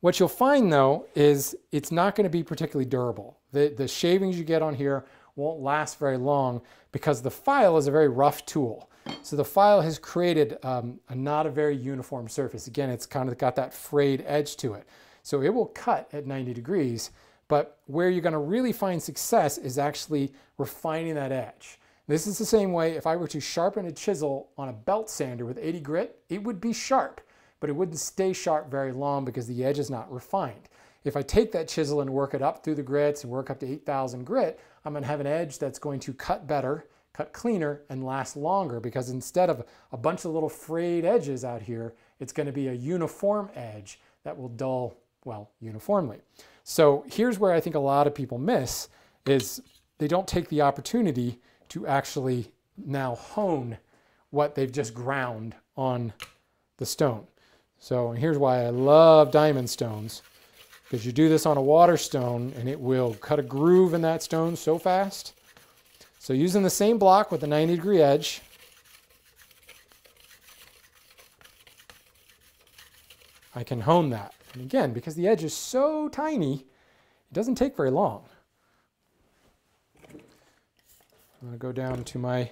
What you'll find though is it's not going to be particularly durable. The, the shavings you get on here won't last very long because the file is a very rough tool. So the file has created um, a not a very uniform surface. Again, it's kind of got that frayed edge to it. So it will cut at 90 degrees, but where you're going to really find success is actually refining that edge. This is the same way if I were to sharpen a chisel on a belt sander with 80 grit, it would be sharp, but it wouldn't stay sharp very long because the edge is not refined. If I take that chisel and work it up through the grits and work up to 8,000 grit, I'm going to have an edge that's going to cut better, cut cleaner, and last longer because instead of a bunch of little frayed edges out here, it's going to be a uniform edge that will dull, well, uniformly. So here's where I think a lot of people miss is they don't take the opportunity to actually now hone what they've just ground on the stone. So here's why I love diamond stones because you do this on a water stone and it will cut a groove in that stone so fast. So using the same block with a 90 degree edge, I can hone that. And again, because the edge is so tiny, it doesn't take very long. I'm going to go down to my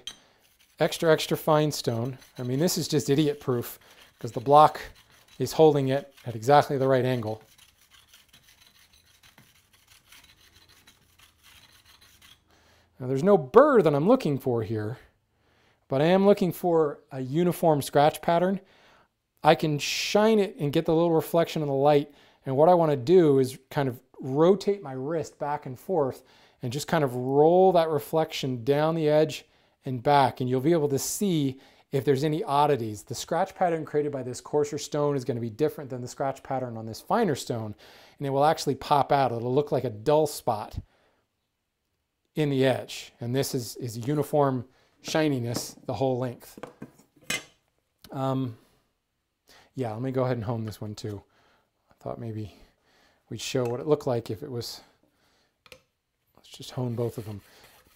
extra, extra fine stone. I mean, this is just idiot proof because the block is holding it at exactly the right angle. Now, there's no burr that I'm looking for here, but I am looking for a uniform scratch pattern. I can shine it and get the little reflection of the light. And what I want to do is kind of rotate my wrist back and forth and just kind of roll that reflection down the edge and back. And you'll be able to see if there's any oddities. The scratch pattern created by this coarser stone is going to be different than the scratch pattern on this finer stone. And it will actually pop out. It'll look like a dull spot in the edge. And this is, is uniform shininess the whole length. Um, yeah, let me go ahead and hone this one too. I thought maybe we'd show what it looked like if it was, just hone both of them.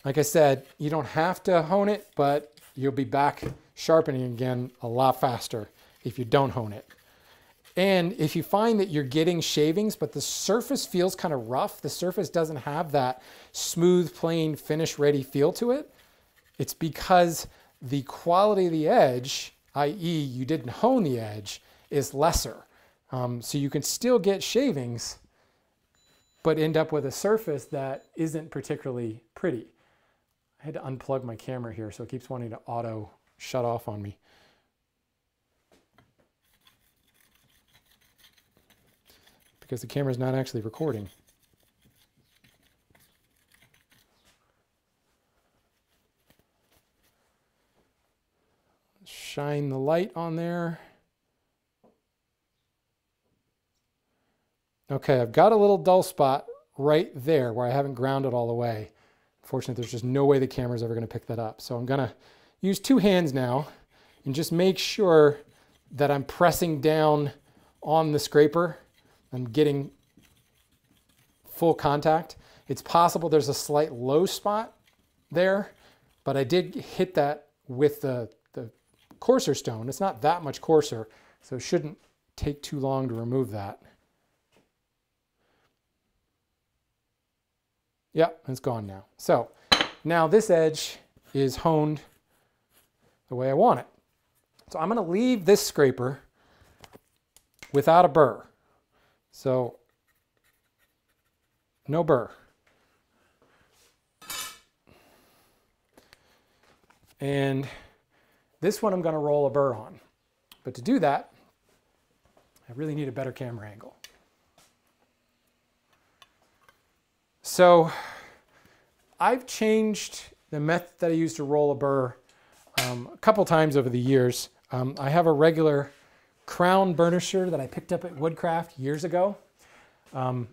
Like I said, you don't have to hone it, but you'll be back sharpening again a lot faster if you don't hone it. And if you find that you're getting shavings, but the surface feels kind of rough, the surface doesn't have that smooth, plain, finish ready feel to it, it's because the quality of the edge, i.e. you didn't hone the edge, is lesser. Um, so you can still get shavings, but end up with a surface that isn't particularly pretty. I had to unplug my camera here, so it keeps wanting to auto shut off on me. Because the camera's not actually recording. Shine the light on there. Okay, I've got a little dull spot right there where I haven't ground it all the way. Fortunately, there's just no way the camera's ever gonna pick that up. So I'm gonna use two hands now and just make sure that I'm pressing down on the scraper. I'm getting full contact. It's possible there's a slight low spot there, but I did hit that with the, the coarser stone. It's not that much coarser, so it shouldn't take too long to remove that. Yep, it's gone now. So now this edge is honed the way I want it. So I'm going to leave this scraper without a burr. So no burr. And this one I'm going to roll a burr on. But to do that, I really need a better camera angle. So I've changed the method that I use to roll a burr um, a couple times over the years. Um, I have a regular crown burnisher that I picked up at Woodcraft years ago. Um,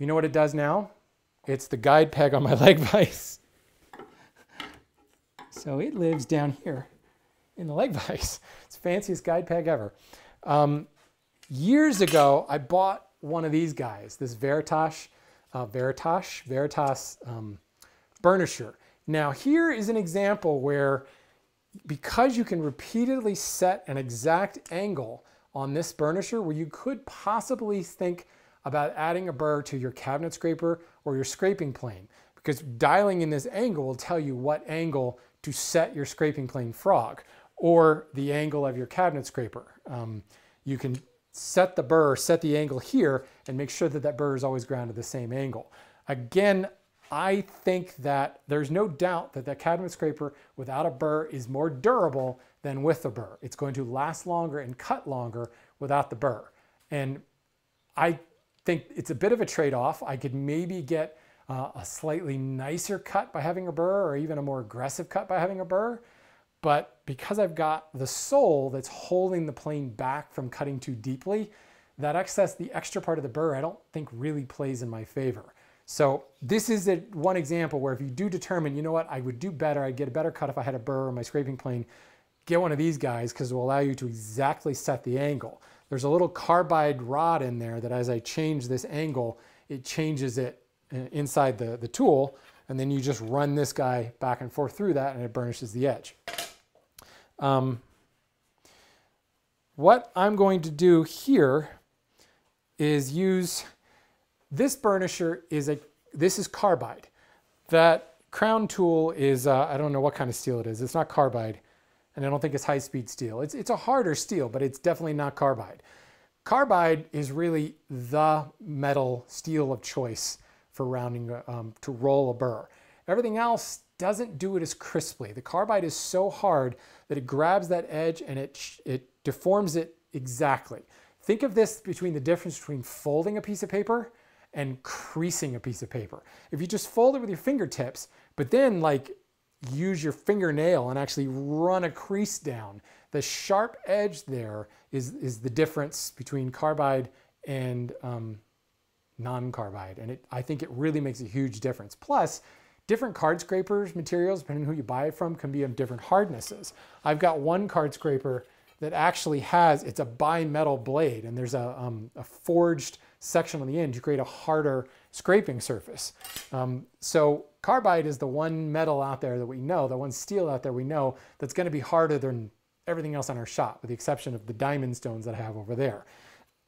you know what it does now? It's the guide peg on my leg vise. So it lives down here in the leg vise. It's the fanciest guide peg ever. Um, years ago, I bought one of these guys, this Veritas, uh, Veritas, Veritas um, burnisher. Now here is an example where because you can repeatedly set an exact angle on this burnisher where you could possibly think about adding a burr to your cabinet scraper or your scraping plane because dialing in this angle will tell you what angle to set your scraping plane frog or the angle of your cabinet scraper. Um, you can set the burr, set the angle here and make sure that that burr is always grounded the same angle. Again, I think that there's no doubt that the cabinet scraper without a burr is more durable than with a burr. It's going to last longer and cut longer without the burr. And I think it's a bit of a trade-off. I could maybe get uh, a slightly nicer cut by having a burr or even a more aggressive cut by having a burr. But because I've got the sole that's holding the plane back from cutting too deeply, that excess, the extra part of the burr, I don't think really plays in my favor. So this is a, one example where if you do determine, you know what, I would do better, I'd get a better cut if I had a burr on my scraping plane, get one of these guys because it will allow you to exactly set the angle. There's a little carbide rod in there that as I change this angle, it changes it uh, inside the, the tool, and then you just run this guy back and forth through that and it burnishes the edge. Um, what I'm going to do here is use this burnisher is a, this is carbide. That crown tool is, uh, I don't know what kind of steel it is. It's not carbide, and I don't think it's high-speed steel. It's, it's a harder steel, but it's definitely not carbide. Carbide is really the metal steel of choice for rounding, um, to roll a burr. Everything else doesn't do it as crisply. The carbide is so hard that it grabs that edge and it, it deforms it exactly. Think of this between the difference between folding a piece of paper and creasing a piece of paper. If you just fold it with your fingertips, but then like use your fingernail and actually run a crease down, the sharp edge there is, is the difference between carbide and um, non-carbide. And it, I think it really makes a huge difference. Plus, different card scrapers materials, depending on who you buy it from, can be of different hardnesses. I've got one card scraper that actually has, it's a bimetal blade and there's a, um, a forged section on the end to create a harder scraping surface. Um, so carbide is the one metal out there that we know, the one steel out there we know that's going to be harder than everything else on our shop, with the exception of the diamond stones that I have over there.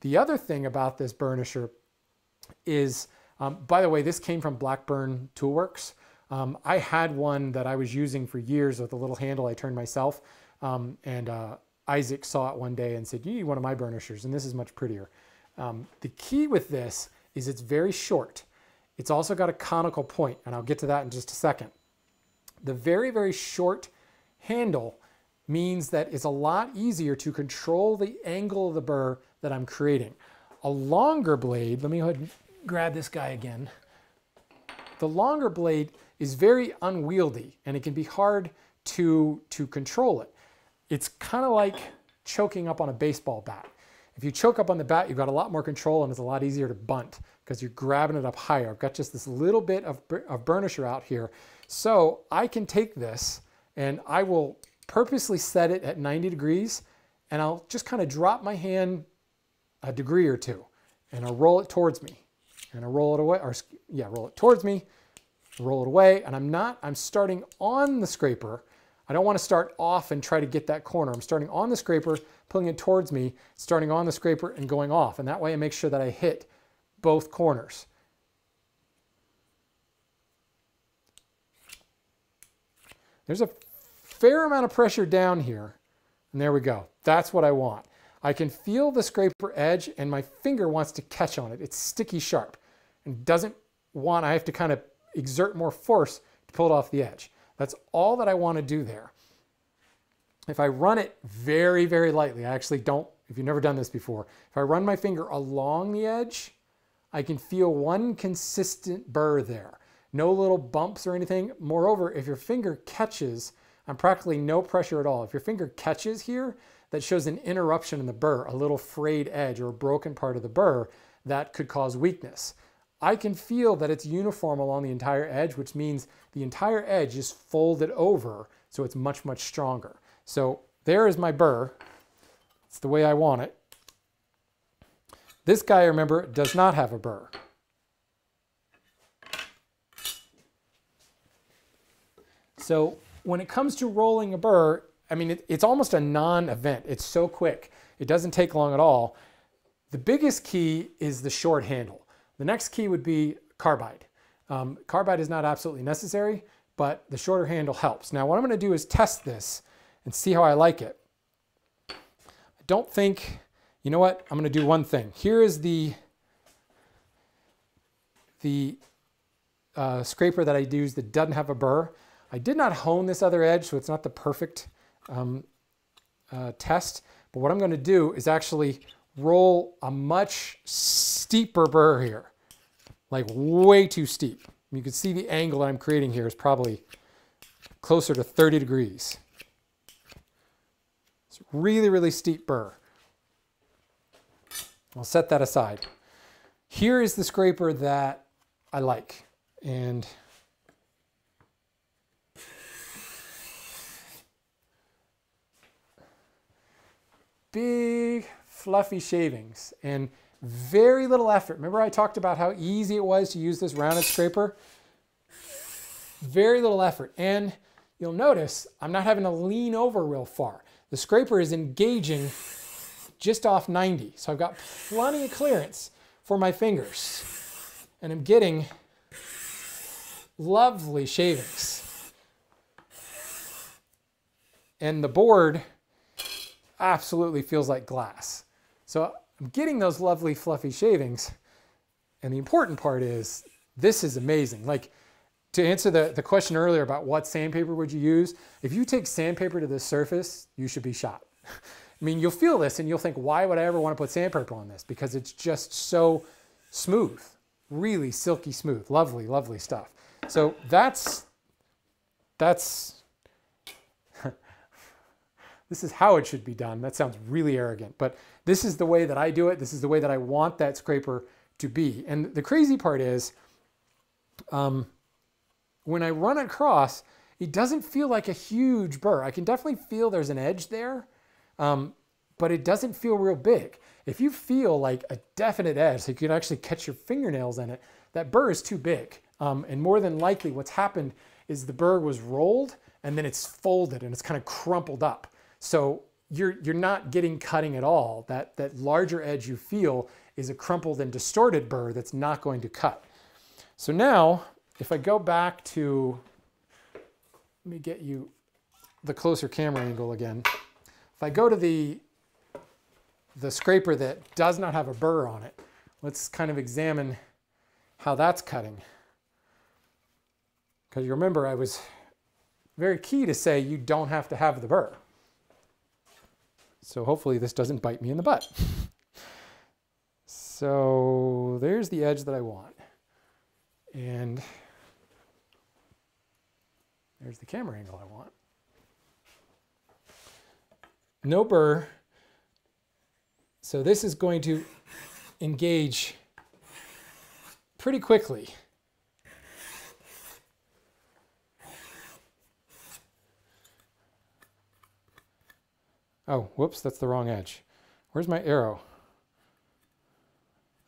The other thing about this burnisher is, um, by the way, this came from Blackburn Toolworks. Um, I had one that I was using for years with a little handle I turned myself, um, and uh, Isaac saw it one day and said, you need one of my burnishers, and this is much prettier. Um, the key with this is it's very short. It's also got a conical point, and I'll get to that in just a second. The very, very short handle means that it's a lot easier to control the angle of the burr that I'm creating. A longer blade, let me go ahead and grab this guy again. The longer blade is very unwieldy and it can be hard to, to control it. It's kind of like choking up on a baseball bat. If you choke up on the bat, you've got a lot more control and it's a lot easier to bunt because you're grabbing it up higher. I've got just this little bit of, of burnisher out here. So I can take this and I will purposely set it at 90 degrees and I'll just kind of drop my hand a degree or two and I'll roll it towards me and I'll roll it away, or yeah, roll it towards me, roll it away, and I'm not, I'm starting on the scraper. I don't want to start off and try to get that corner. I'm starting on the scraper, pulling it towards me, starting on the scraper and going off. And that way I make sure that I hit both corners. There's a fair amount of pressure down here. And there we go. That's what I want. I can feel the scraper edge and my finger wants to catch on it. It's sticky sharp and doesn't want, I have to kind of exert more force to pull it off the edge. That's all that I want to do there. If I run it very, very lightly, I actually don't, if you've never done this before, if I run my finger along the edge, I can feel one consistent burr there. No little bumps or anything. Moreover, if your finger catches, I'm practically no pressure at all. If your finger catches here, that shows an interruption in the burr, a little frayed edge or a broken part of the burr that could cause weakness. I can feel that it's uniform along the entire edge, which means the entire edge is folded over, so it's much, much stronger. So there is my burr. It's the way I want it. This guy, remember, does not have a burr. So when it comes to rolling a burr, I mean, it, it's almost a non-event. It's so quick. It doesn't take long at all. The biggest key is the short handle. The next key would be carbide. Um, carbide is not absolutely necessary, but the shorter handle helps. Now what I'm going to do is test this and see how I like it. I don't think, you know what, I'm going to do one thing. Here is the, the uh, scraper that I use that doesn't have a burr. I did not hone this other edge, so it's not the perfect um, uh, test. But what I'm going to do is actually roll a much steeper burr here, like way too steep. You can see the angle I'm creating here is probably closer to 30 degrees. It's really, really steep burr. I'll set that aside. Here is the scraper that I like. And big fluffy shavings and very little effort. Remember I talked about how easy it was to use this rounded scraper? Very little effort. And you'll notice I'm not having to lean over real far. The scraper is engaging just off 90. So I've got plenty of clearance for my fingers. And I'm getting lovely shavings. And the board absolutely feels like glass. So I'm getting those lovely fluffy shavings. And the important part is this is amazing. Like to answer the, the question earlier about what sandpaper would you use, if you take sandpaper to this surface, you should be shot. I mean, you'll feel this and you'll think, why would I ever want to put sandpaper on this? Because it's just so smooth, really silky smooth, lovely, lovely stuff. So that's, that's this is how it should be done. That sounds really arrogant, but this is the way that I do it. This is the way that I want that scraper to be. And the crazy part is, um, when I run across, it doesn't feel like a huge burr. I can definitely feel there's an edge there, um, but it doesn't feel real big. If you feel like a definite edge, so you can actually catch your fingernails in it, that burr is too big. Um, and more than likely what's happened is the burr was rolled and then it's folded and it's kind of crumpled up. So you're, you're not getting cutting at all. That, that larger edge you feel is a crumpled and distorted burr that's not going to cut. So now, if I go back to, let me get you the closer camera angle again. If I go to the, the scraper that does not have a burr on it, let's kind of examine how that's cutting. Because you remember I was very key to say you don't have to have the burr. So hopefully this doesn't bite me in the butt. so there's the edge that I want. And there's the camera angle I want. No burr. So this is going to engage pretty quickly. Oh, whoops, that's the wrong edge. Where's my arrow?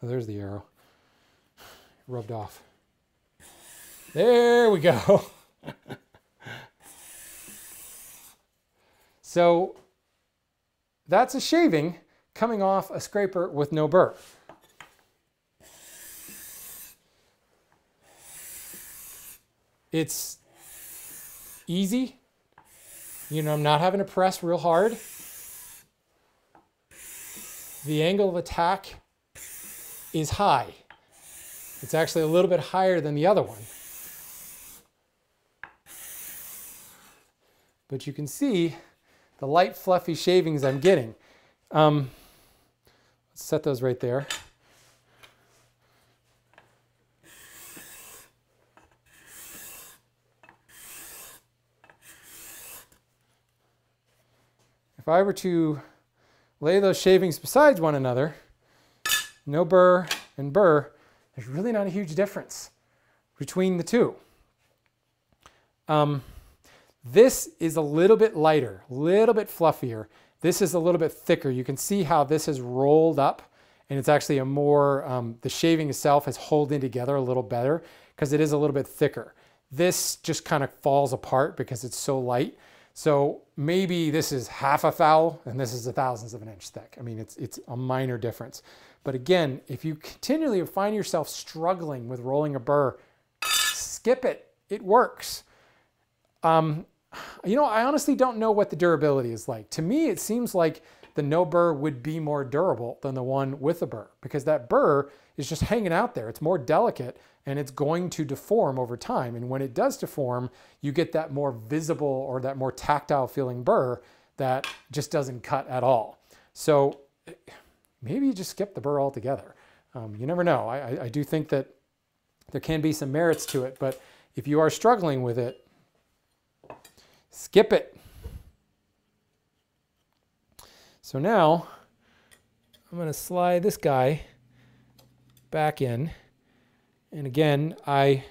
Oh, there's the arrow. Rubbed off. There we go. so that's a shaving coming off a scraper with no burr. It's easy. You know, I'm not having to press real hard. The angle of attack is high. It's actually a little bit higher than the other one. But you can see the light fluffy shavings I'm getting. Um, let's set those right there. If I were to lay those shavings beside one another, no burr and burr, there's really not a huge difference between the two. Um, this is a little bit lighter, a little bit fluffier. This is a little bit thicker. You can see how this has rolled up and it's actually a more, um, the shaving itself is holding together a little better because it is a little bit thicker. This just kind of falls apart because it's so light. So maybe this is half a thou and this is a thousandth of an inch thick. I mean, it's, it's a minor difference. But again, if you continually find yourself struggling with rolling a burr, skip it. It works. Um, you know, I honestly don't know what the durability is like. To me, it seems like the no burr would be more durable than the one with a burr because that burr is just hanging out there. It's more delicate and it's going to deform over time. And when it does deform, you get that more visible or that more tactile feeling burr that just doesn't cut at all. So maybe you just skip the burr altogether. Um, you never know. I, I do think that there can be some merits to it, but if you are struggling with it, skip it. So now I'm going to slide this guy back in. And again, I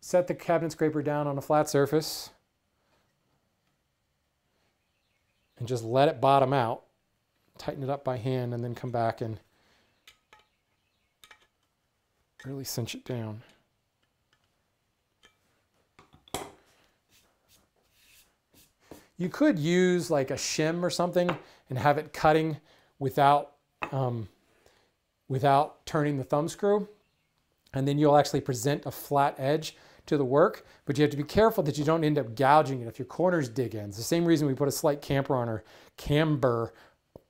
set the cabinet scraper down on a flat surface and just let it bottom out. Tighten it up by hand and then come back and really cinch it down. You could use like a shim or something and have it cutting without, um, without turning the thumb screw and then you'll actually present a flat edge to the work, but you have to be careful that you don't end up gouging it if your corners dig in. It's the same reason we put a slight camber on our camber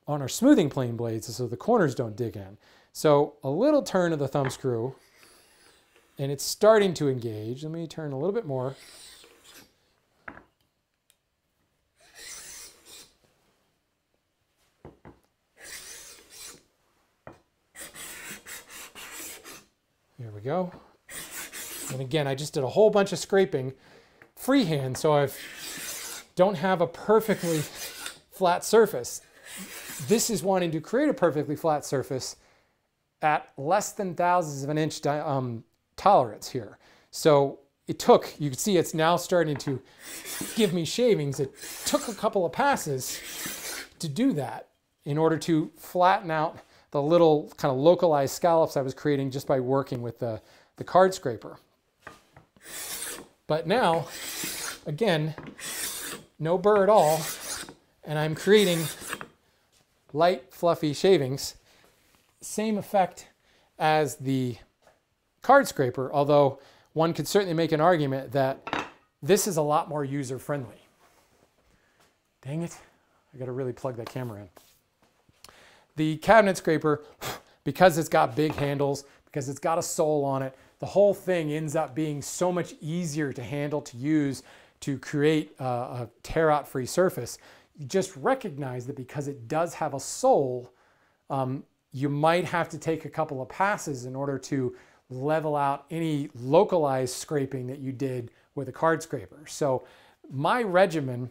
on our smoothing plane blades so the corners don't dig in. So a little turn of the thumb screw and it's starting to engage. Let me turn a little bit more. Here we go. And again, I just did a whole bunch of scraping freehand, so I don't have a perfectly flat surface. This is wanting to create a perfectly flat surface at less than thousands of an inch um, tolerance here. So it took, you can see it's now starting to give me shavings. It took a couple of passes to do that in order to flatten out the little kind of localized scallops I was creating just by working with the, the card scraper. But now, again, no burr at all, and I'm creating light, fluffy shavings. Same effect as the card scraper, although one could certainly make an argument that this is a lot more user-friendly. Dang it, I gotta really plug that camera in. The cabinet scraper, because it's got big handles, because it's got a sole on it, the whole thing ends up being so much easier to handle, to use, to create a, a tear-out free surface. You just recognize that because it does have a sole, um, you might have to take a couple of passes in order to level out any localized scraping that you did with a card scraper. So my regimen,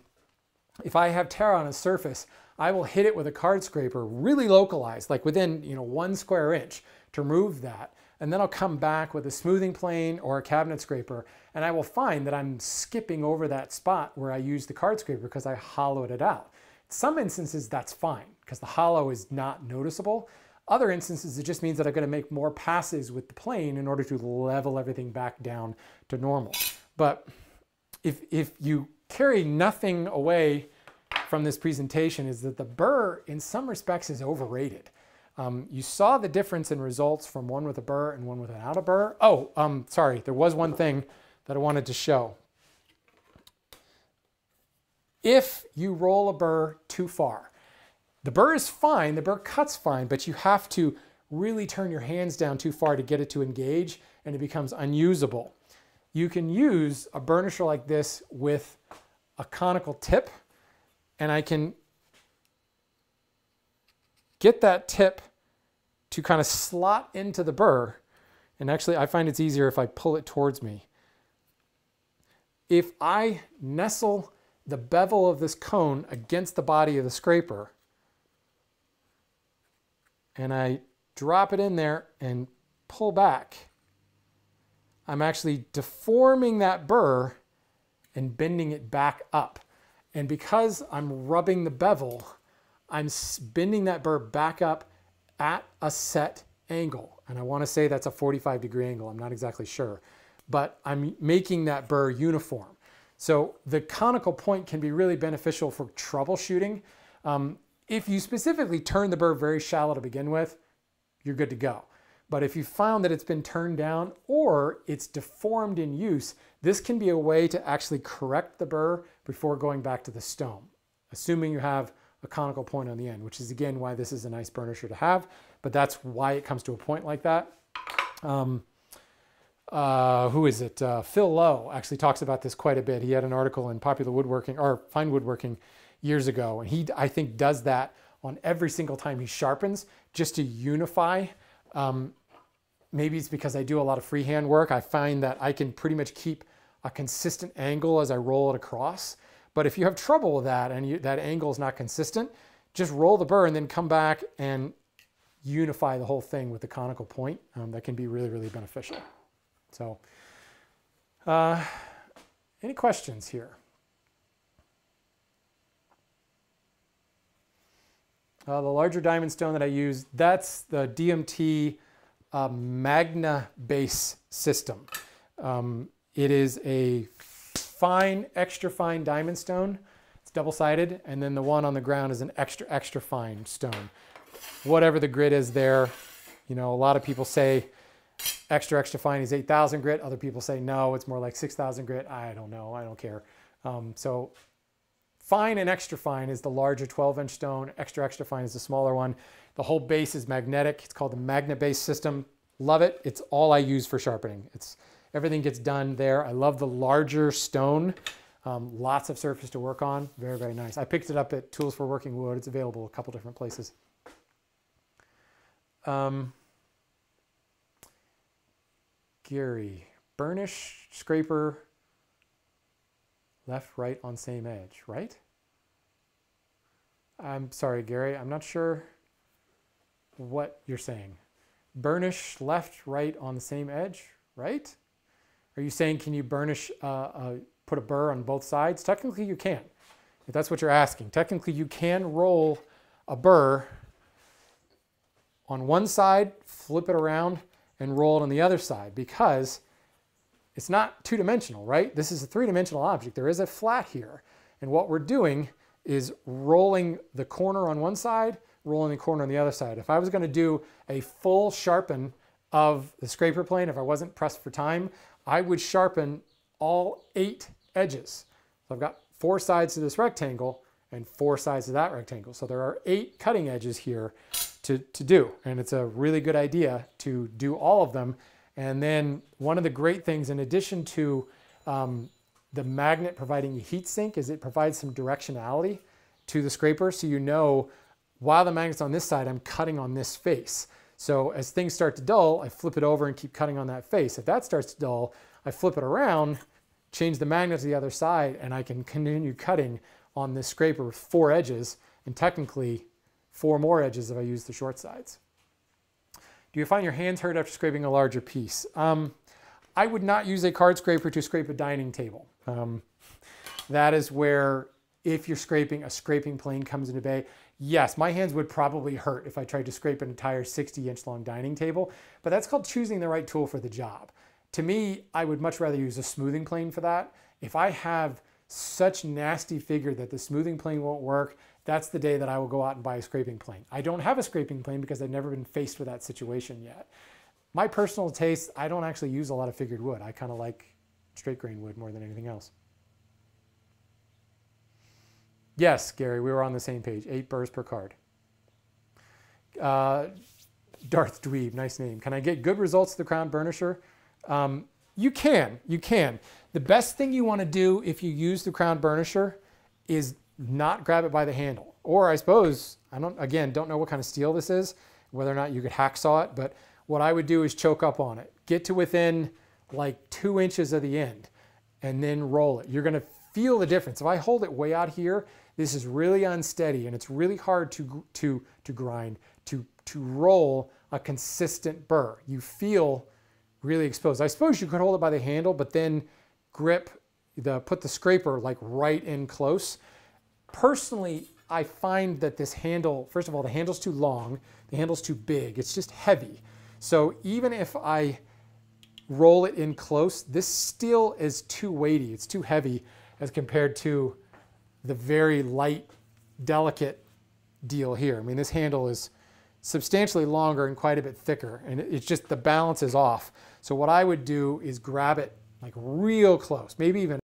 if I have tear on a surface, I will hit it with a card scraper really localized, like within you know one square inch to remove that. And then I'll come back with a smoothing plane or a cabinet scraper, and I will find that I'm skipping over that spot where I used the card scraper because I hollowed it out. Some instances that's fine because the hollow is not noticeable. Other instances, it just means that I'm gonna make more passes with the plane in order to level everything back down to normal. But if, if you carry nothing away from this presentation is that the burr in some respects is overrated. Um, you saw the difference in results from one with a burr and one without a burr. Oh, um, sorry, there was one thing that I wanted to show. If you roll a burr too far, the burr is fine, the burr cuts fine, but you have to really turn your hands down too far to get it to engage and it becomes unusable. You can use a burnisher like this with a conical tip and I can get that tip to kind of slot into the burr. And actually, I find it's easier if I pull it towards me. If I nestle the bevel of this cone against the body of the scraper, and I drop it in there and pull back, I'm actually deforming that burr and bending it back up. And because I'm rubbing the bevel, I'm bending that burr back up at a set angle. And I want to say that's a 45 degree angle. I'm not exactly sure, but I'm making that burr uniform. So the conical point can be really beneficial for troubleshooting. Um, if you specifically turn the burr very shallow to begin with, you're good to go. But if you found that it's been turned down or it's deformed in use, this can be a way to actually correct the burr before going back to the stone, assuming you have a conical point on the end, which is again why this is a nice burnisher to have, but that's why it comes to a point like that. Um, uh, who is it? Uh, Phil Lowe actually talks about this quite a bit. He had an article in Popular Woodworking or Fine Woodworking years ago. And he, I think, does that on every single time he sharpens just to unify. Um, maybe it's because I do a lot of freehand work. I find that I can pretty much keep a consistent angle as I roll it across. But if you have trouble with that and you, that angle is not consistent, just roll the burr and then come back and unify the whole thing with the conical point. Um, that can be really, really beneficial. So, uh, any questions here? Uh, the larger diamond stone that I use, that's the DMT uh, Magna base system. Um, it is a fine, extra fine diamond stone. It's double-sided, and then the one on the ground is an extra, extra fine stone. Whatever the grit is there, you know, a lot of people say extra, extra fine is 8,000 grit. Other people say no, it's more like 6,000 grit. I don't know, I don't care. Um, so Fine and extra fine is the larger 12 inch stone. Extra, extra fine is the smaller one. The whole base is magnetic. It's called the Magna base system. Love it. It's all I use for sharpening. It's Everything gets done there. I love the larger stone. Um, lots of surface to work on. Very, very nice. I picked it up at Tools for Working Wood. It's available a couple different places. Um, Gary, burnish, scraper, left, right on same edge, right? I'm sorry, Gary, I'm not sure what you're saying. Burnish left, right on the same edge, right? Are you saying can you burnish, uh, uh, put a burr on both sides? Technically you can, if that's what you're asking. Technically you can roll a burr on one side, flip it around, and roll it on the other side because it's not two-dimensional, right? This is a three-dimensional object. There is a flat here. And what we're doing is rolling the corner on one side, rolling the corner on the other side. If I was gonna do a full sharpen of the scraper plane, if I wasn't pressed for time, I would sharpen all eight edges. So I've got four sides to this rectangle and four sides to that rectangle. So there are eight cutting edges here to, to do. And it's a really good idea to do all of them and then one of the great things, in addition to um, the magnet providing a heat sink, is it provides some directionality to the scraper. So you know, while the magnet's on this side, I'm cutting on this face. So as things start to dull, I flip it over and keep cutting on that face. If that starts to dull, I flip it around, change the magnet to the other side, and I can continue cutting on this scraper with four edges, and technically four more edges if I use the short sides. Do you find your hands hurt after scraping a larger piece? Um, I would not use a card scraper to scrape a dining table. Um, that is where if you're scraping, a scraping plane comes into bay. Yes, my hands would probably hurt if I tried to scrape an entire 60 inch long dining table, but that's called choosing the right tool for the job. To me, I would much rather use a smoothing plane for that. If I have such nasty figure that the smoothing plane won't work, that's the day that I will go out and buy a scraping plane. I don't have a scraping plane because I've never been faced with that situation yet. My personal taste, I don't actually use a lot of figured wood. I kind of like straight grain wood more than anything else. Yes, Gary, we were on the same page. Eight burrs per card. Uh, Darth Dweeb, nice name. Can I get good results with the crown burnisher? Um, you can, you can. The best thing you want to do if you use the crown burnisher is not grab it by the handle. Or I suppose, I don't, again, don't know what kind of steel this is, whether or not you could hacksaw it, but what I would do is choke up on it. Get to within like two inches of the end and then roll it. You're gonna feel the difference. If I hold it way out here, this is really unsteady and it's really hard to, to, to grind, to, to roll a consistent burr. You feel really exposed. I suppose you could hold it by the handle, but then grip the, put the scraper like right in close. Personally, I find that this handle, first of all, the handle's too long, the handle's too big, it's just heavy. So even if I roll it in close, this still is too weighty, it's too heavy as compared to the very light, delicate deal here. I mean, this handle is substantially longer and quite a bit thicker, and it's just the balance is off. So what I would do is grab it like real close, maybe even